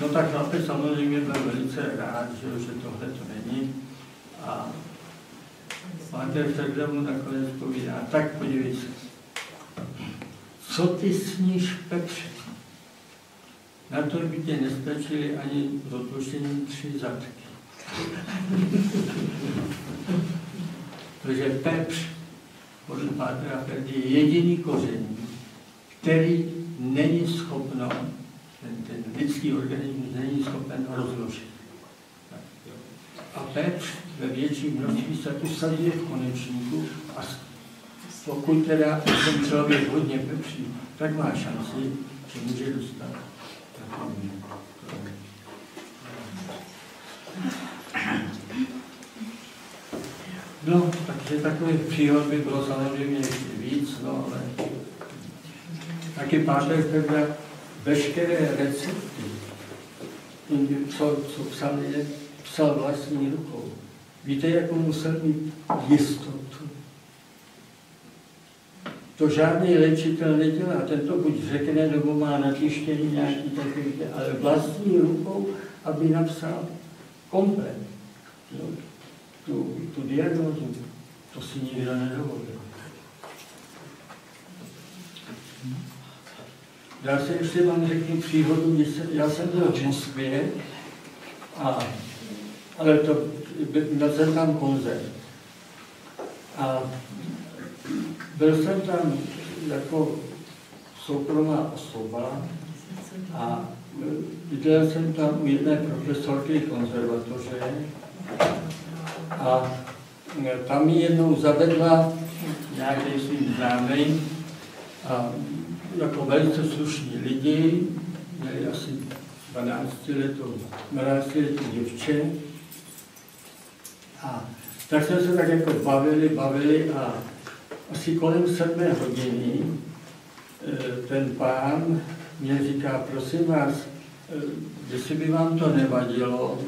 no tak chlapec samozřejmě byl velice rád, že, že tohle to není. A Máte v mu nakonec povídá, tak podívej se, co ty sníš Petře? Na to by tě nestačily ani rozlušení tři zadky. Protože Pepř podle Pátra Ferdy je jediný koření, který není schopno, ten, ten lidský organismus není schopen rozložit. A Pepř ve větší množství se usadí v konečníku a pokud teda ten člověk hodně pepří, tak má šanci, že může dostat takový. No, takže takových příhod by bylo samozřejmě ještě víc, no, ale taky pátek teda veškeré recepty, co, co psal, je, psal vlastní rukou. Víte, jakou musel mít jistotu? To žádný léčitel nedělá. Ten to buď řekne, nebo má natištěný nějaký takový, ale vlastní rukou, aby napsal komplet jo, tu, tu diagnózu, to si nikdo nedovolil. Já se ještě vám řeknu příhodu, já jsem byl v Moskvě, a, ale to, jsem tam koncert. A byl jsem tam jako soukromá osoba a viděl jsem tam u jedné profesorky konzervatoře a tam mi jednou zavedla nějaký svým známý a jako velice slušní lidi, měli asi 12 letou, 12 letou děvče. A tak jsme se tak jako bavili, bavili a asi kolem sedmé hodiny eh, ten pán mě říká, prosím vás, eh, jestli by vám to nevadilo,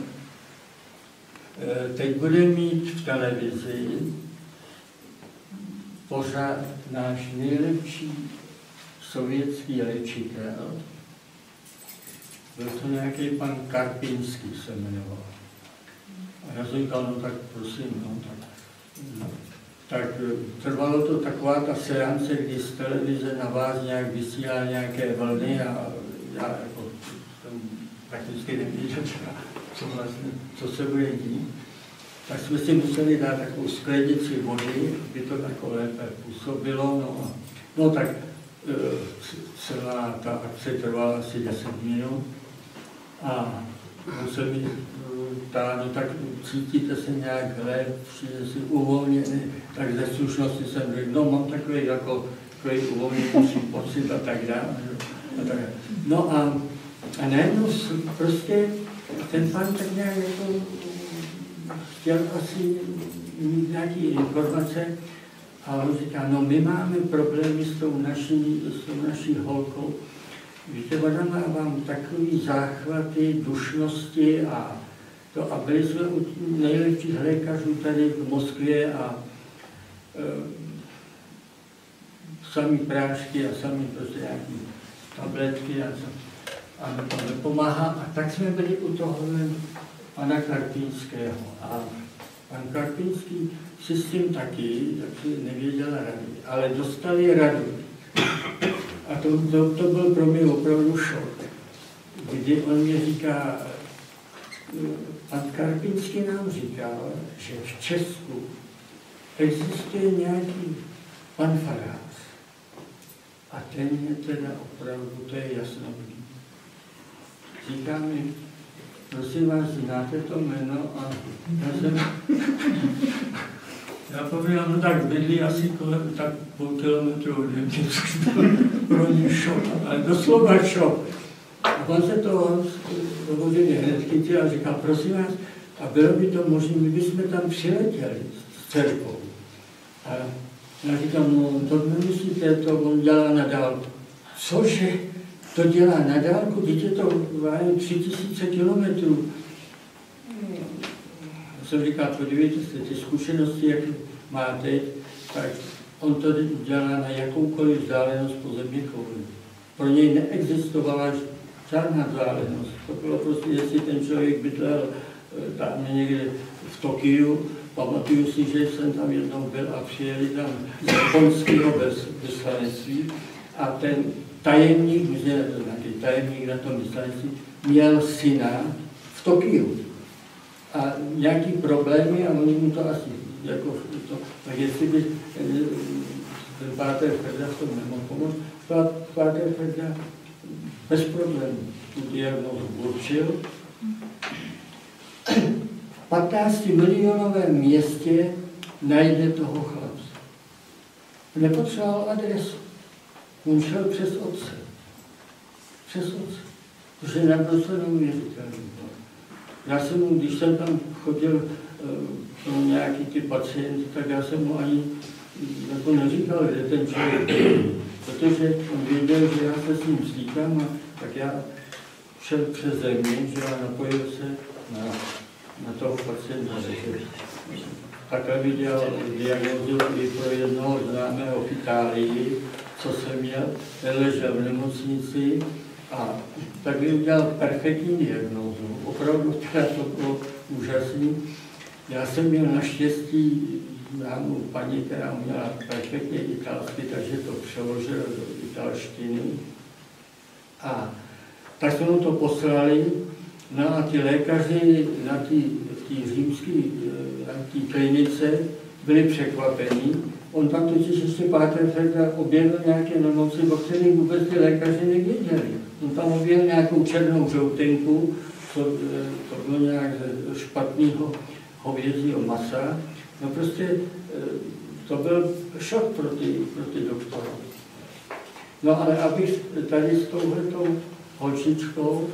Eh, teď bude mít v televizi pořád náš nejlepší sovětský léčitel. Byl to nějaký pan Karpinský se jmenoval. Já jsem říkal, no tak prosím, no tak, tak eh, trvalo to taková ta seance, kdy z televize na vás nějak vysílá nějaké vlny a já jako jsem prakticky nevěděl, co, vlastně, co se bude dít. Tak jsme si museli dát takovou sklenici vody, aby to jako lépe působilo. No, no tak eh, celá ta akce trvala asi 10 minut a musel mi ptá, tak cítíte se nějak lepší, si uvolněný, tak ze slušnosti jsem řekl, no mám takový jako takový uvolněnější pocit a tak dále. Tak No a, a najednou prostě ten pan tak nějak jako chtěl asi mít nějaké informace a on říká, no my máme problémy s tou naší, s tou naší holkou, Víte, ona má vám takový záchvaty dušnosti a to a byli jsme u nejlepších lékařů tady v Moskvě a e, samý prášky a samý prostě nějaký tabletky a, a to nepomáhá. A tak jsme byli u toho pana Karpínského. A pan Karpínský si s tím taky, taky nevěděl rady, ale dostali radu. A to, to, to byl pro mě opravdu šok, kdy on mě říká, Pan Karpinský nám říkal, že v Česku existuje nějaký pan farář. A ten je teda opravdu, to je jasný. Říká mi, prosím vás, znáte to jméno? A já jsem, já povídám, no tak bydlí asi kolem, tak půl kilometru od mě, pro ně šok, ale doslova šok. A on se to samozřejmě chytil a říkal, prosím vás, a bylo by to možné, my bychom tam přiletěli s dcerkou. A já říkám, no to nemyslíte, to on dělá na dálku. Cože? To dělá na dálku, je to tři tisíce kilometrů. Já jsem říkal, podívejte se, ty zkušenosti, jak máte, tak on to dělá na jakoukoliv vzdálenost po země kouli. Pro něj neexistovala žádná vzdálenost. To bylo prostě, jestli ten člověk bydlel eh, tam někde v Tokiu, pamatuju si, že jsem tam jednou byl a přijeli tam z japonského vyslanectví a ten tajemník, myslím, nějaký tajemník na tom vyslanectví, měl syna v Tokiu. A nějaký problémy a oni mu to asi, jako to, tak jestli by eh, ten páter Ferda v tom nemohl pomoct, páter Ferda bez problémů tu diagnozu určil. V 15 milionovém městě najde toho chlapce. Nepotřeboval adresu. On šel přes otce. Přes otce. Což je naprosto neuvěřitelné. Já jsem mu, když jsem tam chodil uh, nějaký ty pacienty, tak já jsem mu ani jako neříkal, že ten člověk protože věděl, že já se s ním stýkám, a tak já šel přes země, že já napojil se na, na toho pacienta. Takhle viděl diagnozu i pro jednoho známého v Itálii, co jsem měl, ležel v nemocnici a tak udělal perfektní diagnózu. Opravdu teda to bylo úžasné. Já jsem měl naštěstí známou paní, která měla perfektně italsky, takže to přeložil do italštiny. A tak jsme mu to poslali, no a ti lékaři na té římské eh, klinice byli překvapení. On tam totiž ještě Ferda objevil nějaké nemoci, o kterých vůbec ty lékaři nevěděli. On tam objevil nějakou černou žoutinku, to, eh, to bylo nějak špatného hovězího masa, No prostě eh, to byl šok pro ty, pro ty doktory. No ale abych tady s touhletou holčičkou,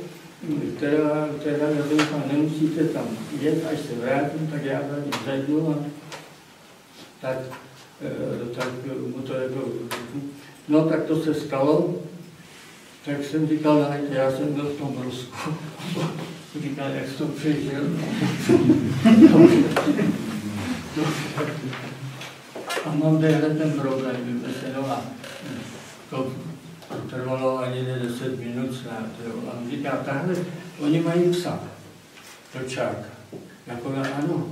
která, která já doufám, nemusíte tam jet, až se vrátím, tak já tady zajdu a tak, eh, tak mu to jako, no tak to se stalo, tak jsem říkal, já jsem byl v tom Rusku. Říká, jak to přežil. a mám tenhle ten problém, vymysleno a to trvalo ani ne 10 minut snad. Jo. A on říká, tahle, oni mají psa, točáka. Jako já, ano.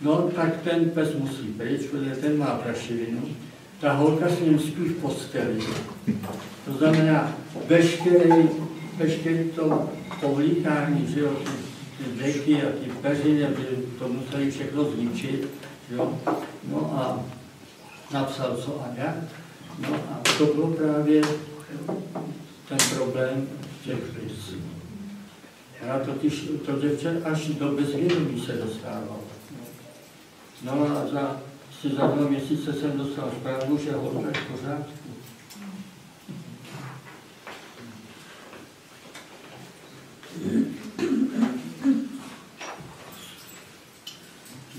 No, tak ten pes musí pryč, protože ten má prašivinu. Ta holka s ním spí v posteli. To znamená, veškerý, veškerý to povlíkání, že jo, ty, deky a ty peřiny, to museli všechno zničit, jo. No a napsal co a jak. No a to bylo právě ten problém těch lis. Já totiž to děvče až do bezvědomí se dostával. No a za, asi za dva měsíce jsem dostal zprávu, že holka je v pořádku.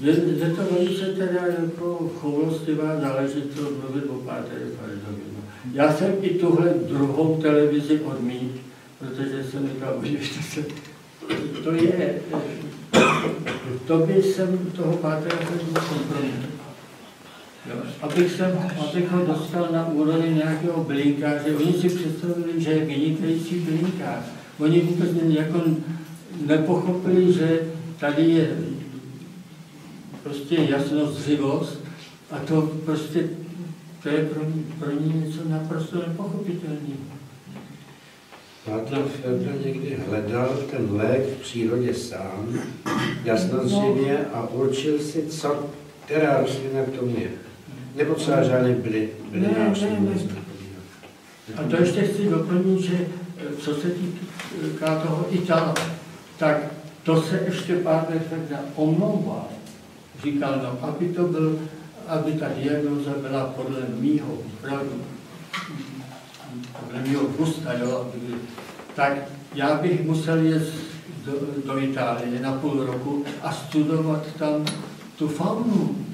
Je, je to velice teda jako choulostivá záležitost mluvit o Páteru Faridovi. Já jsem i tuhle druhou televizi odmít, protože jsem říkal, že se, to je, to by jsem toho Pátera Faridovi kompromis. Abych, jsem, abych ho dostal na úroveň nějakého bylinkáře, oni si představili, že je vynikající bylinkář. Oni vůbec jako nepochopili, že tady je prostě jasnozřivost a to prostě, to je pro, pro ní něco naprosto nepochopitelného. Václav Felda někdy hledal ten lék v přírodě sám, jasnozřivě a určil si, co, která rostlina k tomu je. Nepotřeba žádný byli, byli Ne, ne, ne. A to ještě chci doplnit, že eh, co se týká toho Itala, tak to se ještě pár Felda omlouval. Říkal, no, aby to byl, aby ta diagnoza byla podle mýho opravdu, podle mýho gusta, jo, aby, tak já bych musel jet do, do Itálie na půl roku a studovat tam tu faunu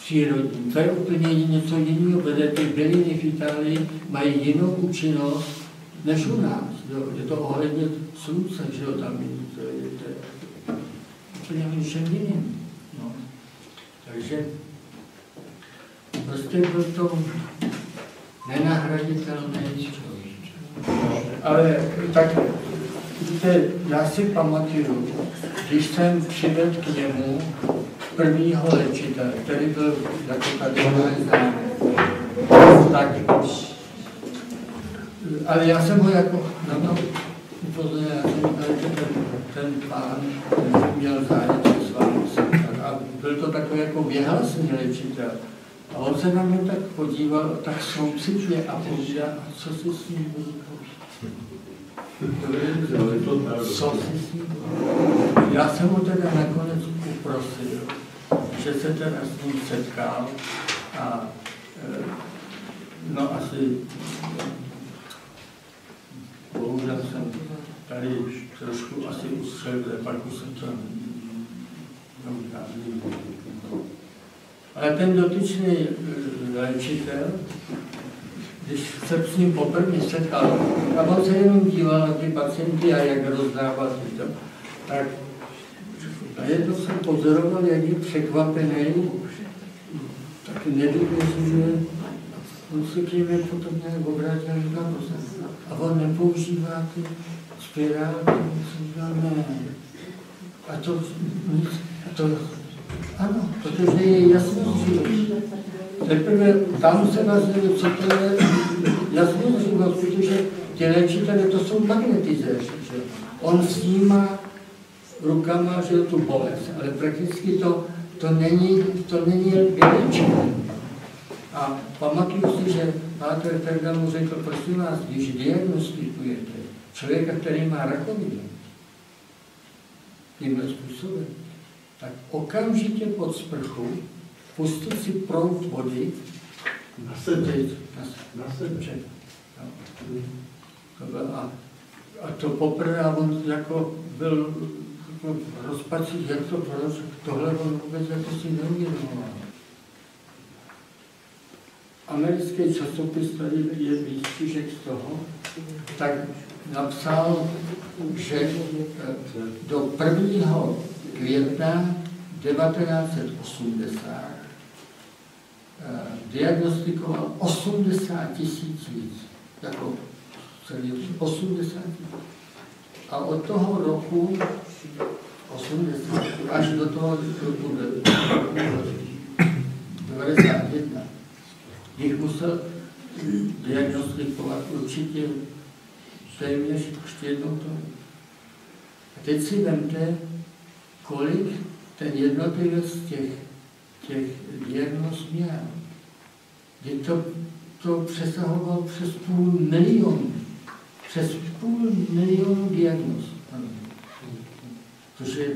přírodní. To je úplně něco jiného, protože ty byliny v Itálii mají jinou účinnost než u nás. Jo. Je to ohledně slunce, že jo, tam je, to je, to je úplně něčem jiným. Takže prostě byl to nenahraditelné člověk. Ale tak, víte, já si pamatuju, když jsem přivedl k němu prvního léčitele, který byl jako tady známý, tak, ale já jsem ho jako na to upozornil, já jsem že ten, ten pán ten měl zájem s vámi byl to takový jako věhlasný léčitel. A on se na mě tak podíval, tak soucitně a povídá, co si s ním co si s ním Já jsem ho teda nakonec uprosil, že se teda s ním setkal a e, no asi bohužel jsem tady trošku asi ustřelil, pak už jsem to ale ten dotyčný e, léčitel, když se s ním poprvé setkal, a on se jenom díval na ty pacienty a jak rozdával to, tak a jedno jsem pozoroval, jak je překvapený, tak nedůvěřivě, on se k němu potom nějak obrátil a říkal, a on nepoužívá ty spirálky, říkal, ne. A to, a to, ano, protože je jasný život. Teprve tam se nazvěl, co to je jasný život, protože ty léčitelé to jsou magnetizéři, že on snímá rukama, že tu bolest, ale prakticky to, to není, to není vyléčené. A pamatuju si, že Páter Fergal mu řekl, prosím vás, když diagnostikujete člověka, který má rakovinu, tímhle způsobem, tak okamžitě pod sprchu pustit si proud vody na sebe. Na, na sebe. No. A, a to poprvé on jako byl jako rozpacích, jak to proč, tohle on vůbec jako si neuvědomoval. Americký časopis tady je výstřižek z toho, tak napsal, že eh, do 1. května 1980 eh, diagnostikoval 80 tisíc lidí, jako celý 80 tisíc. A od toho roku 80 až do toho roku 91 jich musel diagnostikovat určitě téměř ještě jednou to. A teď si vemte, kolik ten jednotlivec těch, těch diagnóz měl. Kdy to, to přesahovalo přes půl milionu. Přes půl milionu diagnóz. Což je,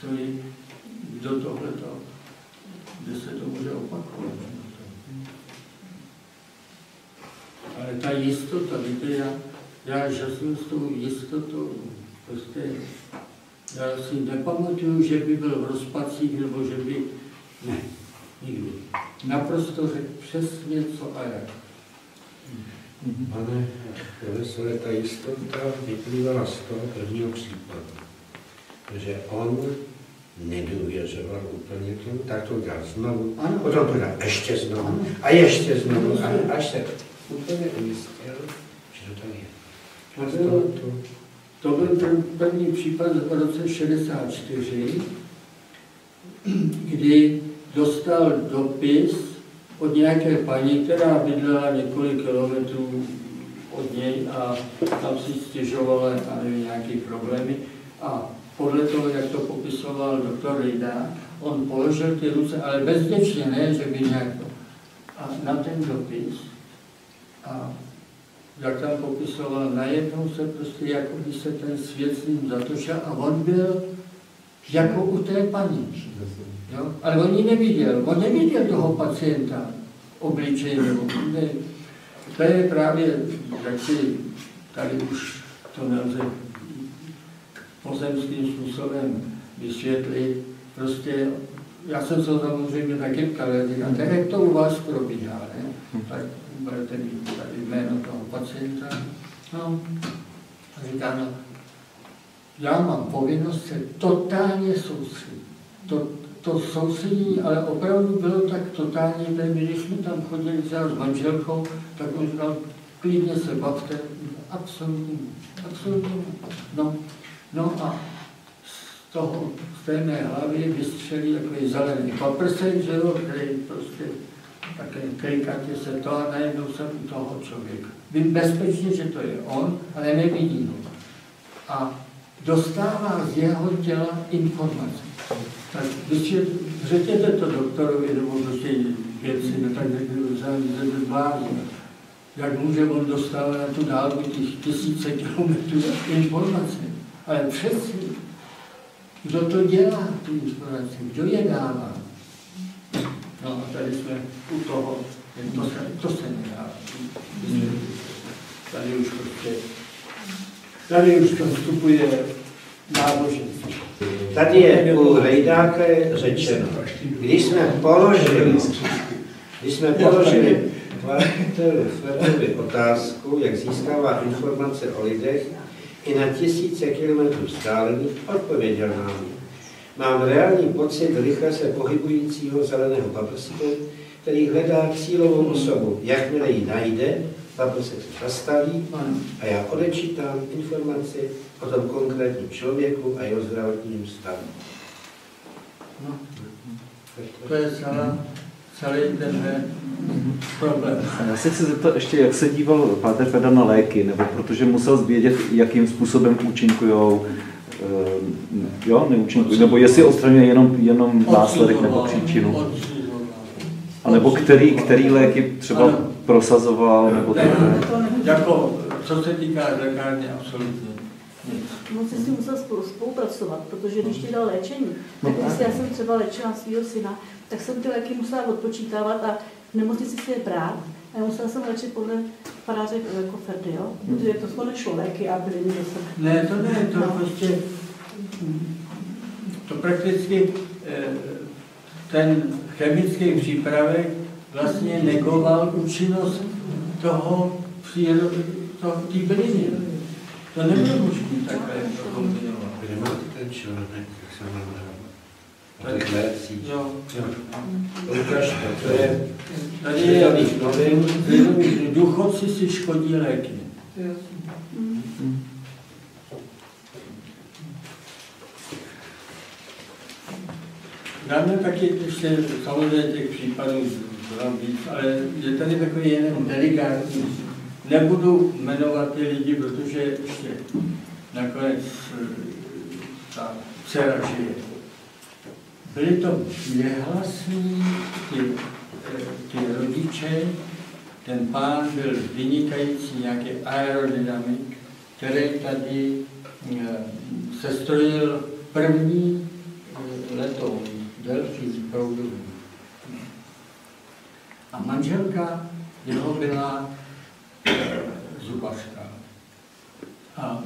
to je, kdo tohleto, kde se to může opakovat. Ale ta jistota, víte, já, já žasnu s tou jistotou. Prostě já si nepamatuju, že by byl v rozpacích, nebo že by... Ne, nikdy. Naprosto řekl přesně co a jak. Pane profesore, ta jistota vyplývala z toho prvního případu, že on nedůvěřoval úplně tomu, tak to udělal znovu, Ano. potom to udělal ještě znovu Ano. a ještě znovu, a až se úplně ujistil, že to tak je. To A toho to To byl ten první případ v roce 64, kdy dostal dopis od nějaké paní, která bydlela několik kilometrů od něj a tam si stěžovala, nevím, nějaké problémy. A podle toho, jak to popisoval doktor Rejda, on položil ty ruce, ale bezděčně, ne, že by nějak to. A na ten dopis a jak tam popisoval, najednou se prostě, jako by se ten svět s ním zatočil a on byl jako u té paní. Jo? Ale on ji neviděl, on neviděl toho pacienta obličej, nebo ne. To je právě, jak si tady už to nelze pozemským způsobem vysvětlit. Prostě, já jsem se samozřejmě taky ptal, a jak to u vás probíhá, ne? tak budete mít tady jméno toho pacienta. No, a říká, no, já mám povinnost se totálně soustředit. To, to soustředění, ale opravdu bylo tak totálně, že když jsme tam chodili s manželkou, tak on říkal, klidně se bavte, absolutně, absolutně. No, no a z toho, z té mé hlavy vystřelí takový zelený paprsek, že jo, který prostě také klikatě se to a najednou jsem u toho člověka. Vím bezpečně, že to je on, ale nevidím ho. A dostává z jeho těla informace. Tak vysvět, řekněte to doktorovi nebo prostě věci, no tak zvládne. Jak může on dostávat na tu dálku těch tisíce kilometrů informace. Ale přesně, kdo to dělá, ty informace, kdo je dává. No a tady jsme u toho, to se, to se nedá. Tady už prostě, tady už to vstupuje náboženství. Tady je u Rejdáka je řečeno, když jsme položili, když jsme položili Walteru otázku, jak získává informace o lidech i na tisíce kilometrů vzdálených, odpověděl nám. Mám reálný pocit rychle se pohybujícího zeleného paprsku, který hledá cílovou osobu. Jakmile ji najde, paprsek se zastaví a já odečítám informaci o tom konkrétním člověku a jeho zdravotním stavu. No, to je celá, celý ten problém. A Já se chci zeptat ještě, jak se díval Páter Feda na léky, nebo protože musel vědět, jakým způsobem účinkují, jo, neúčinkují, nebo jestli odstraňuje jenom, jenom následek nebo příčinu. A nebo který, který léky třeba Ano. prosazoval, nebo Ne, takové. To nevím. Jako, co se týká lékárny, absolutně nic. On se s tím musel spolu, spolupracovat, protože když ti dal léčení, No tak když já jsem třeba léčila svého syna, tak jsem ty léky musela odpočítávat a v nemocnici si je brát. Já musela jsem léčit podle faráře jako Ferdy, jo? Protože to to nešlo léky a byly mi sebe. Ne, to ne, to No. prostě, to prakticky eh, ten chemický přípravek vlastně negoval účinnost toho přírodu, to, ty byliny. To nebylo možné takhle to kombinovat. Kde máte ten článek, jak se Tady. Těch lécích. Jo. Jo. Ukaž to, je Tady je novin. Světových- důchodci si škodí léky. Dáme taky ještě samozřejmě těch případů bylo víc, ale je tady takový jeden delikátní. Nebudu jmenovat ty lidi, protože ještě nakonec eh, ta dcera žije. Byli to nehlasní ty, eh, ty rodiče, ten pán byl vynikající nějaký aerodynamik, který tady eh, sestrojil první eh, letoun delší proudový. A manželka jeho byla zubařka. A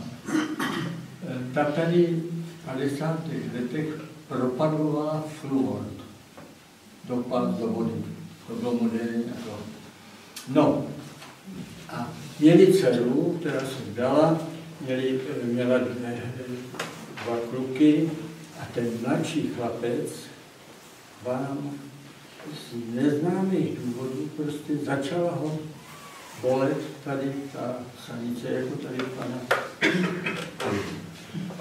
ta tady v 50. letech propagovala fluor. Dopad do vody. To bylo moderní a to. No, a měli dceru, která se vdala, měli, měla dva kluky a ten mladší chlapec vám z neznámých důvodů prostě začala ho bolet tady ta sanice, jako tady pana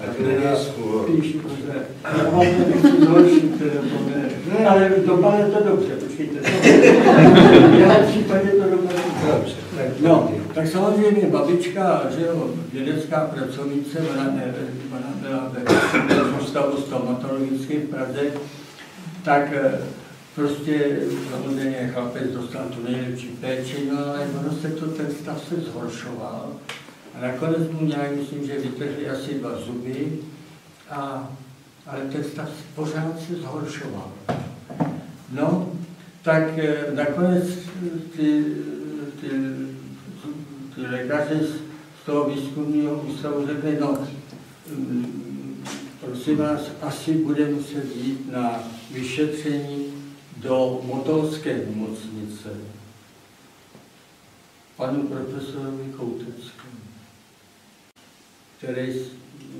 A to není pomene. Ne, ale dopadne to dobře, počkejte. V jeho případě to dopadne Dobře. No, tak samozřejmě babička, že jo, vědecká pracovnice, ona, ne, ona byla ve ústavu stomatologický v Praze, tak eh, prostě samozřejmě chlapec dostal tu nejlepší péči, no ale ono se to, ten stav se zhoršoval. A nakonec mu nějak, myslím, že vytrhli asi dva zuby, a, ale ten stav pořád se zhoršoval. No, tak eh, nakonec ty, ty, ty lékaři z toho výzkumného ústavu řekli, no, mm, prosím vás, asi bude muset jít na vyšetření do Motolské nemocnice panu profesorovi Kouteckému, který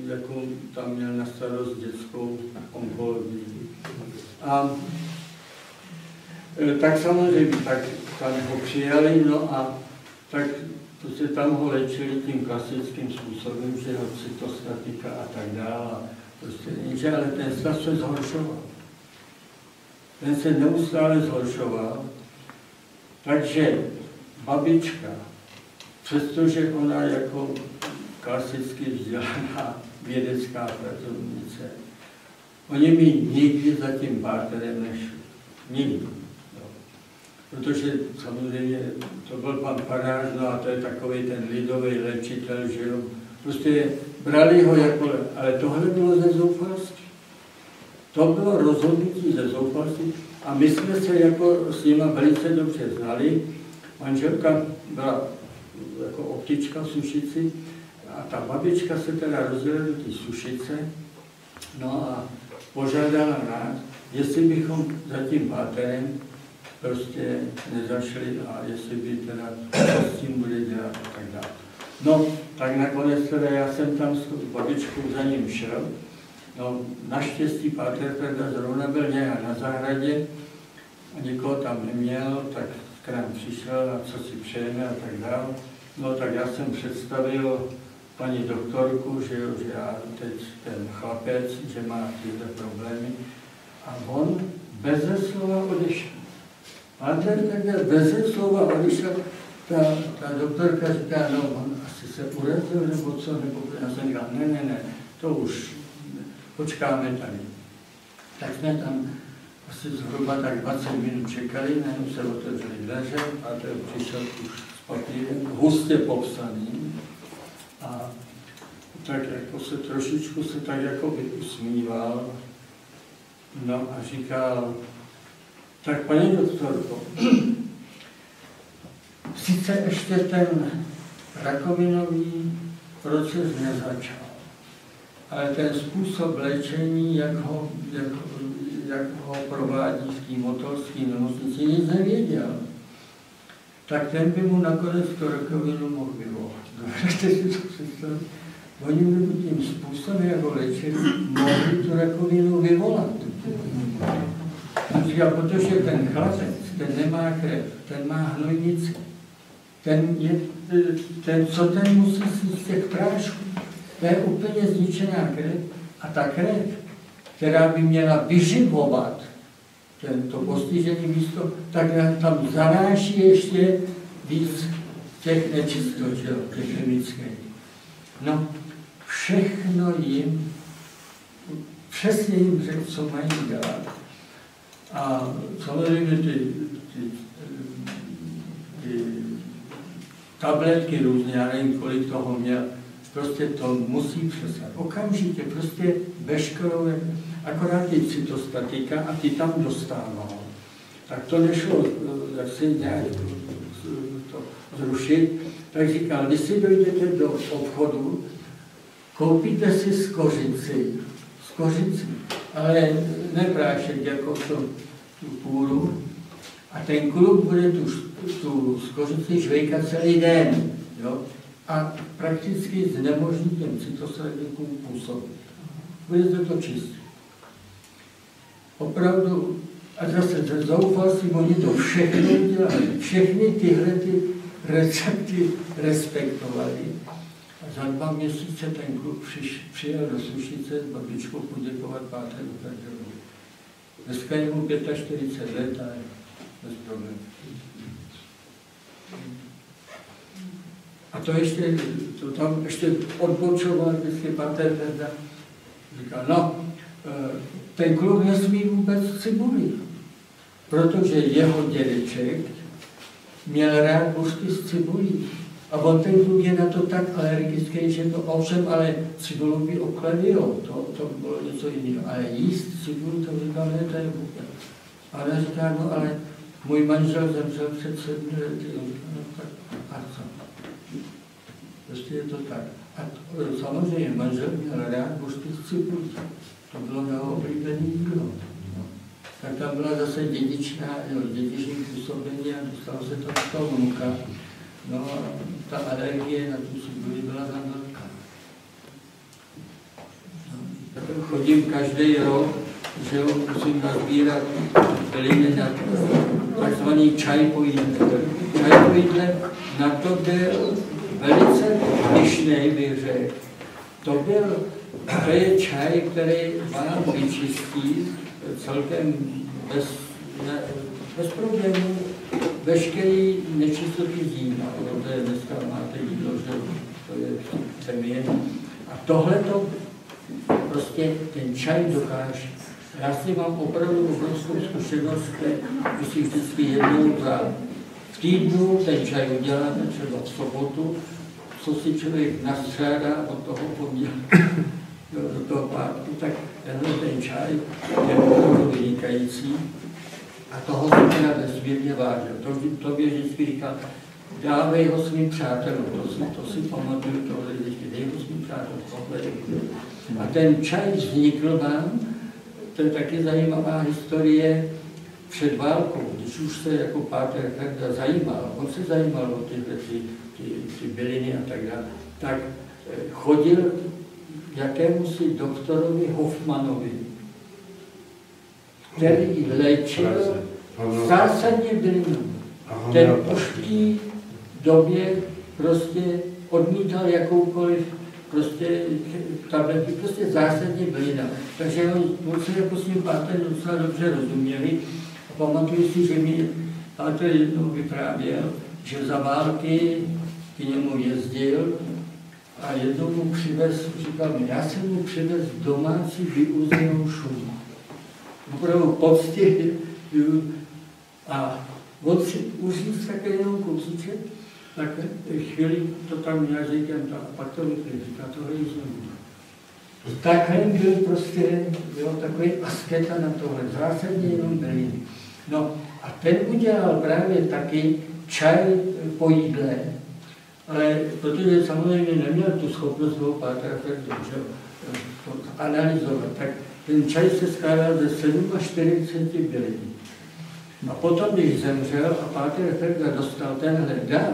jako tam měl na starost dětskou onkologii. A e, tak samozřejmě, tak tam ho přijali, no a tak prostě tam ho léčili tím klasickým způsobem, že ho cytostatika a tak dále. Prostě jenže, ale ten stav se zhoršoval. Ten se neustále zhoršoval, takže babička, přestože ona jako klasicky vzdělaná vědecká pracovnice, oni mi nikdy za tím báterem nešli. Nikdy. Jo. Protože samozřejmě to byl pan Farář, no a to je takový ten lidový léčitel, že jo. Prostě brali ho jako, ale tohle bylo ze zoufalství. To bylo rozhodnutí ze zoufalství a my jsme se jako s nima velice dobře znali. Manželka byla jako optička v Sušici a ta babička se teda rozjela do té Sušice, no a požádala nás, jestli bychom za tím páterem prostě nezašli a jestli by teda s tím bude dělat a tak dále. No, tak nakonec teda já jsem tam s babičkou za ním šel, No, naštěstí Páter teda zrovna byl nějak na zahradě a nikoho tam neměl, tak k nám přišel a co si přejeme a tak dále. No tak já jsem představil paní doktorku, že, že já teď ten chlapec, že má tyhle problémy. A on beze slova odešel. Páter takhle beze slova odešel. Ta, ta doktorka říká, no on asi se urazil nebo co, nebo já jsem říkal, ne, ne, ne, to už počkáme tady. Tak jsme tam asi zhruba tak 20 minut čekali, najednou se otevřeli dveře a ten přišel už s papírem, hustě popsaným. Tak jako se trošičku se tak jako by usmíval. No a říkal, tak paní doktorko, sice ještě ten rakovinový proces nezačal, ale ten způsob léčení, jak ho, jak, jak ho provádí v té motorské nemocnici, nic nevěděl. tak ten by mu nakonec to rakovinu mohl vyvolat. Dovedete si to představit? Oni by tím způsobem, jako léčili, mohli tu rakovinu vyvolat. Říká, protože ten chlapec, ten nemá krev, ten má hnojnici. Ten, je, ten, co ten musí si z těch prášků? To je úplně zničená krev. A ta krev, která by měla vyživovat tento postižený místo, tak tam zanáší ještě víc těch nečistot, těch chemických. No, všechno jim, přesně jim řekl, co mají dělat. A samozřejmě ty, ty, ty tabletky různé, já nevím, kolik toho měl, prostě to musí přesat. Okamžitě, prostě veškerou, akorát ty cytostatika a ty tam dostával. Tak to nešlo, jak se nějak to zrušit. Tak říkal, když si dojdete do obchodu, koupíte si skořici, skořici, ale ne prášek, jako to, tu půru, a ten kluk bude tu, tu skořici žvejkat celý den. Jo? A prakticky znemožní těm cytostatikům působit. Bude to čistě. Opravdu, a zase ze zoufalství, oni to všechno dělali. Všechny tyhle ty recepty respektovali. Za dva měsíce ten kluk přiš, přijel do Sušice s babičkou poděkovat Pátrému Kardelovi. Dneska je mu 45 let a je bez problémů. A to ještě, to tam ještě odbočoval vždycky Pater Verda. Říkal, no, eh, ten kluk nesmí vůbec cibuli, protože jeho dědeček měl rád buřky s cibulí. A on ten kluk je na to tak alergický, že to ovšem, ale cibulu by okladilo, to, to bylo něco jiného. Ale jíst cibulu, to říkal, ne, to je vůbec. Ale říká, no ale můj manžel zemřel před sedmi lety. No, tak, a co? Prostě je to tak. A to, samozřejmě manžel měl rád buřky s cibulí. To bylo jeho oblíbený jídlo. No. Tak tam byla zase dědičná, jo, dědičný působení a dostalo se to z toho vnuka. No a ta alergie na tu cibuli byla tam velká. No. Chodím každý rok, že jo, musím nazbírat byliny na takzvaný čaj po jídle. Čaj po jídle, na to byl velice myšnej, bych řekl. To byl, to je čaj, který vám vyčistí celkem bez, ne, bez problémů veškerý nečistoty jídla, protože dneska máte jídlo, že to je chemie. A tohle to prostě ten čaj dokáže. Já si mám opravdu obrovskou zkušenost, si vždycky jednou za týdnu ten čaj uděláte, třeba v sobotu, co si člověk nastřádá od toho pondělí do toho pátku, tak tenhle ten čaj je opravdu vynikající. A toho jsem teda nesmírně vážil. To, to vždycky říkal, dávej ho svým přátelům, to si, to si pamatuju, tohle vždycky, dej ho svým přátelům, A ten čaj vznikl vám, to je taky zajímavá historie, před válkou, když už se jako Páter Herda zajímal, on se zajímal o tyhle ty, ty, ty byliny a tak dále, tak eh, chodil jakému si doktorovi Hoffmanovi, který léčil zásadně bylinu. Ten té době prostě odmítal jakoukoliv prostě tablety, prostě zásadně bylina. Takže s ním páter docela dobře rozuměli. A pamatuju si, že mi páter jednou vyprávěl, že za války k němu jezdil a jednou mu přivez, říkal mi, já jsem mu přivez domácí vyuzenou šumu opravdu poctivě. A si užít také jenom kousíček, tak chvíli to tam jazykem, a pak to říká, tohle jíst nebudu. Takhle byl prostě jo, takový asketa na tohle, zásadně jenom byliny. No a ten udělal právě taky čaj po jídle, ale protože samozřejmě neměl tu schopnost toho pátra tak dobře to analyzovat, tak ten čaj se skládal ze 47 bylin. A potom, když zemřel a Páter Ferga dostal tenhle dar,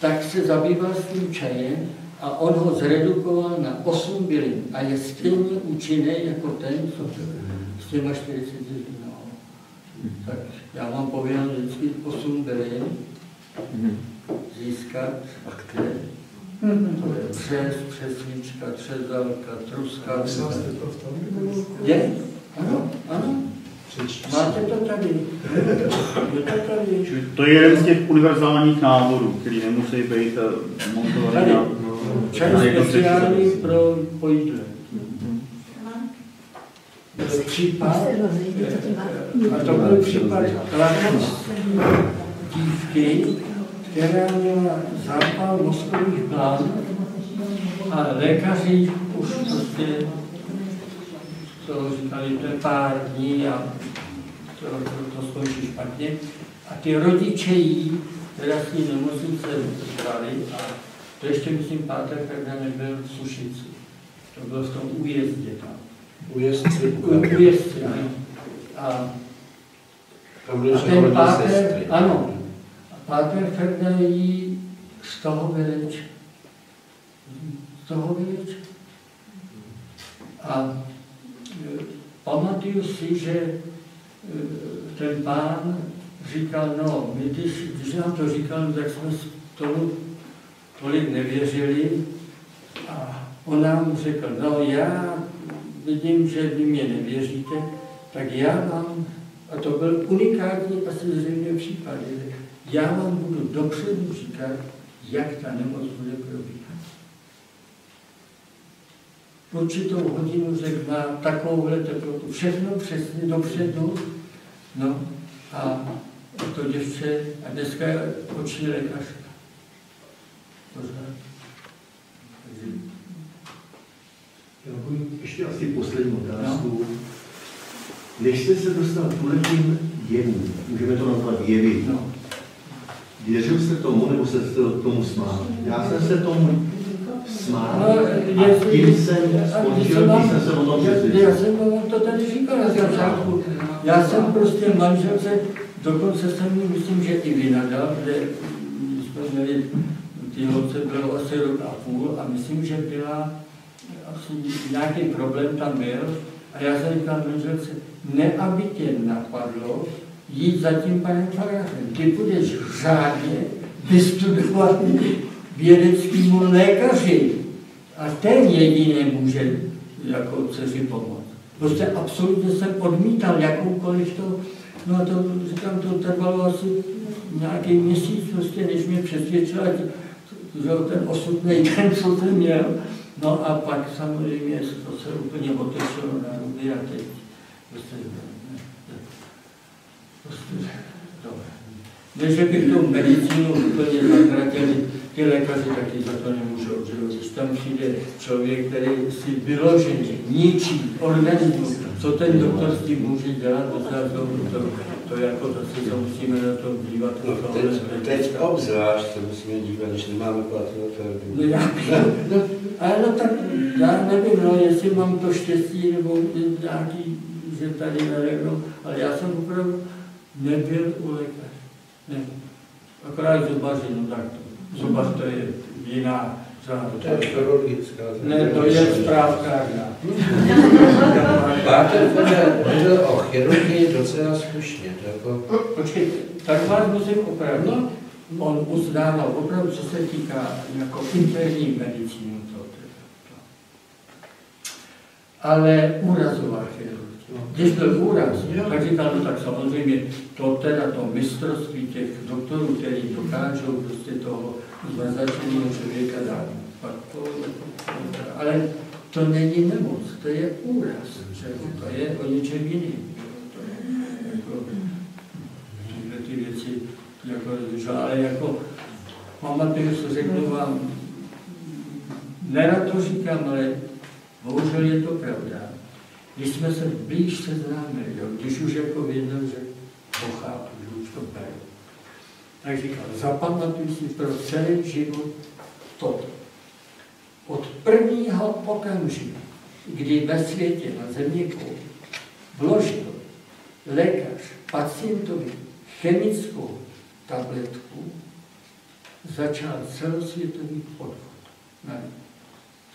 tak se zabýval s tím čajem a on ho zredukoval na 8 bylin a je stejně účinný jako ten, co s těma 40 no. Tak já mám povinnost vždycky 8 bylin získat. To je přes, přesnička, třezalka, truska. Je? Ano, ano. Máte to tady. Je to tady. Čili to je jeden z těch univerzálních návodů, který nemusí být eh, montovaný na, Čaj na jednom speciální pro pojídle. Případ, a to byl případ dívky, která měla zápal mozkových blán a lékaři už prostě to říkali, to je pár dní a to, to, to skončí špatně. A ty rodiče jí teda s ní nemocnice brali a to ještě myslím pátek, tak nebyl v Sušici. To bylo v tom újezdě tam. Ujezdci. Ujezdci, ne? No. A, a ten pátek, ano, páter jí z toho vyleč. Z toho vyleč. A e, pamatuju si, že e, ten pán říkal, no, my když, když nám to říkal, tak jsme tomu tolik nevěřili. A on nám řekl, no já vidím, že vy mě nevěříte, tak já vám, a to byl unikátní asi zřejmě případ, já vám budu dopředu říkat, jak ta nemoc bude probíhat. Určitou hodinu řekl, má takovouhle teplotu, všechno přesně dopředu, no a to děvče, a dneska je oční lékařka. Pořád. Takže Já budu ještě asi poslední otázku. Než jste se dostal k tuhletým jevům, můžeme to nazvat jevy, No. Věřil jste tomu, nebo jste se tomu smál? Já jsem se tomu smál No, a tím jsem skončil, když jsem se o tom já- přesvědčil. Já jsem vám to tady říkal na začátku. Já jsem prostě manželce, dokonce jsem myslím, že i vynadal, kde jsme měli, ty holce bylo asi rok a půl a myslím, že byla, asi nějaký problém tam byl a já jsem říkal manželce, ne aby tě napadlo jít za tím panem farářem. Ty budeš řádně vystudovaný vědeckýmu lékaři a ten jediný může jako dceři pomoct. Prostě absolutně jsem odmítal jakoukoliv to, no a to, říkám, to trvalo asi nějaký měsíc, prostě, než mě přesvědčila, že ten osudný den, co jsem měl. No a pak samozřejmě to se úplně otešilo na ruby a teď prostě, ne, ne, prostě, dobré. Ne, že bych tu medicínu úplně zatratili, ty lékaři taky za to nemůžou, že tam přijde člověk, který si vyloženě ničí organismus, co ten doktor s tím může dělat, to, to, to, to jako zase se musíme na to dívat. No, to teď, teď obzvlášť se musíme dívat, když nemáme placenou No, ferdu. já, no, ale no tak já nevím, no, jestli mám to štěstí, nebo nějaký, že tady neregnou, ale já jsem opravdu nebyl u lékaře. Ne. Akorát zubaři, no tak to, zubař to je jiná řád. To je chirurgická. Ne, to je správkárna. Páter Fede mluvil o chirurgii docela slušně. Jako, Počkej, tak vás musím opravit. No, on uznával opravdu, co se týká jako interní medicíny. Ale úrazová chirurgie. Když byl úraz, tak říkal, no tak samozřejmě to teda to mistrovství těch doktorů, kteří dokážou prostě toho zmrzačeného člověka dát. To, ale to není nemoc, to je úraz. Že? To je o něčem jiným. To je jako, tyhle ty věci, jako, že, ale jako, pamatuju, co řeknu vám, nerad to říkám, ale bohužel je to pravda. Když jsme se blíž seznámili, jo, když už jako věděl, že to chápu, že už to beru, tak říkal, zapamatuj si pro celý život toto. Od prvního okamžiku, kdy ve světě na země vložil lékař pacientovi chemickou tabletku, začal celosvětový podvod. Ne,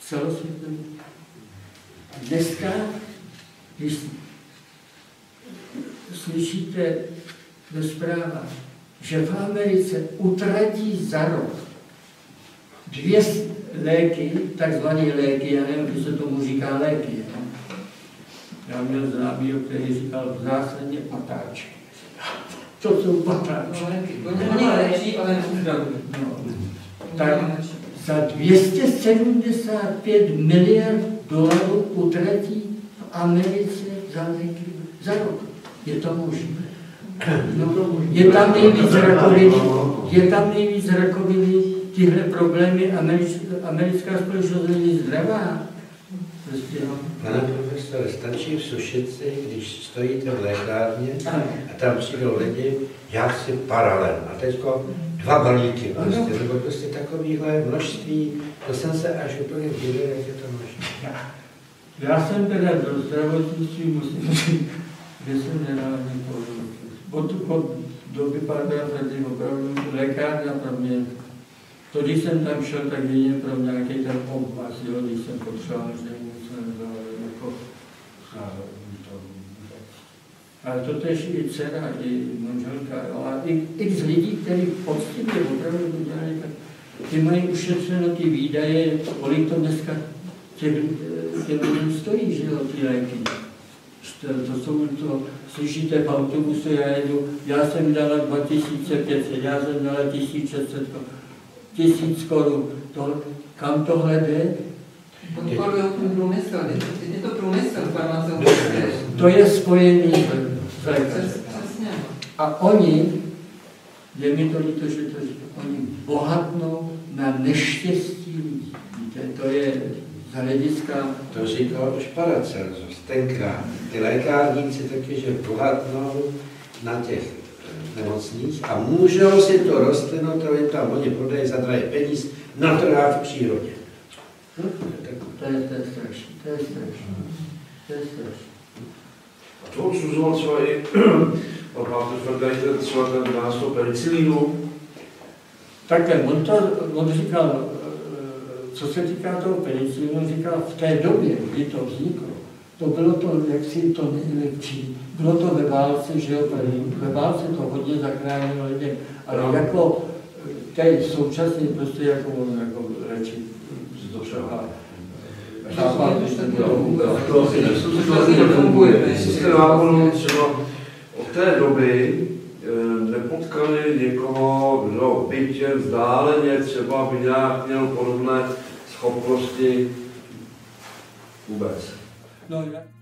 celosvětový. Dneska, když slyšíte ve zprávách, že v Americe utratí za rok dvě léky, takzvané léky, já nevím, jestli se tomu říká léky. No? Já měl známý, který říkal zásadně patáčky. To jsou patáčky. Oni léčí, ale neuzdravují. No. Tak za 275 miliard dolarů utratí Americe za léky za rok. Je to možné? No, je tam nejvíc rakoviny, je tam nejvíc rakoviny, tyhle problémy, americká, americká společnost není zdravá. Prostě, no. Pane profesore, stačí v Sušici, když stojíte v lékárně a tam přijdou lidi, já si paralel. A teďko dva balíky prostě, nebo prostě takovýhle množství, to jsem se až úplně divil, jak je to možné. Já jsem teda do zdravotnictví, musím říct, že jsem nenávidím od, od doby pana tady opravdu lékárna pro mě, to když jsem tam šel, tak jedině pro nějaký ten obvaz, jo, když jsem potřeboval, že něco jako to, ale to tež i dcera, i manželka, jo, a i, i z lidí, kteří poctivě opravdu dělali, tak ty mají ušetřeno ty výdaje, kolik to dneska těm, těm lidem stojí, že jo, ty léky. To, to jsou to, slyšíte v autobuse, já jedu, já jsem dala 2500, já jsem dala 1600, tisíc korun. To, kam tohle jde? Podporují ten průmysl, je to průmysl farmaceutický. To je spojený s lékařem. A oni, je mi to líto, že to říkám, oni bohatnou na neštěstí lidí. Víte, to je z hlediska... To říkal už Paracelsus tenkrát. Ty lékárníci taky, že bohatnou na těch nemocných a můžou si to rostlinu, to jim tam oni prodají za drahé peníz, natrhat v přírodě. No, to je, to je strašné, to je strašné. To je strašné. A to odsuzoval třeba i od Fergeiter, třeba ten nástup penicilínu. Takhle, on, to, on říkal, co se týká toho penicilinu, říkal, v té době, kdy to vzniklo, to bylo to, jak si to nejlepší. Bylo to ve válce, že jo, ve válce to hodně zachránilo lidem, ale no. jako té současně prostě jako, jako léčit to třeba. Systém nákonu třeba od té doby nepotkali někoho, kdo bytě vzdáleně třeba by nějak měl podobné schopnosti vůbec. No, ja.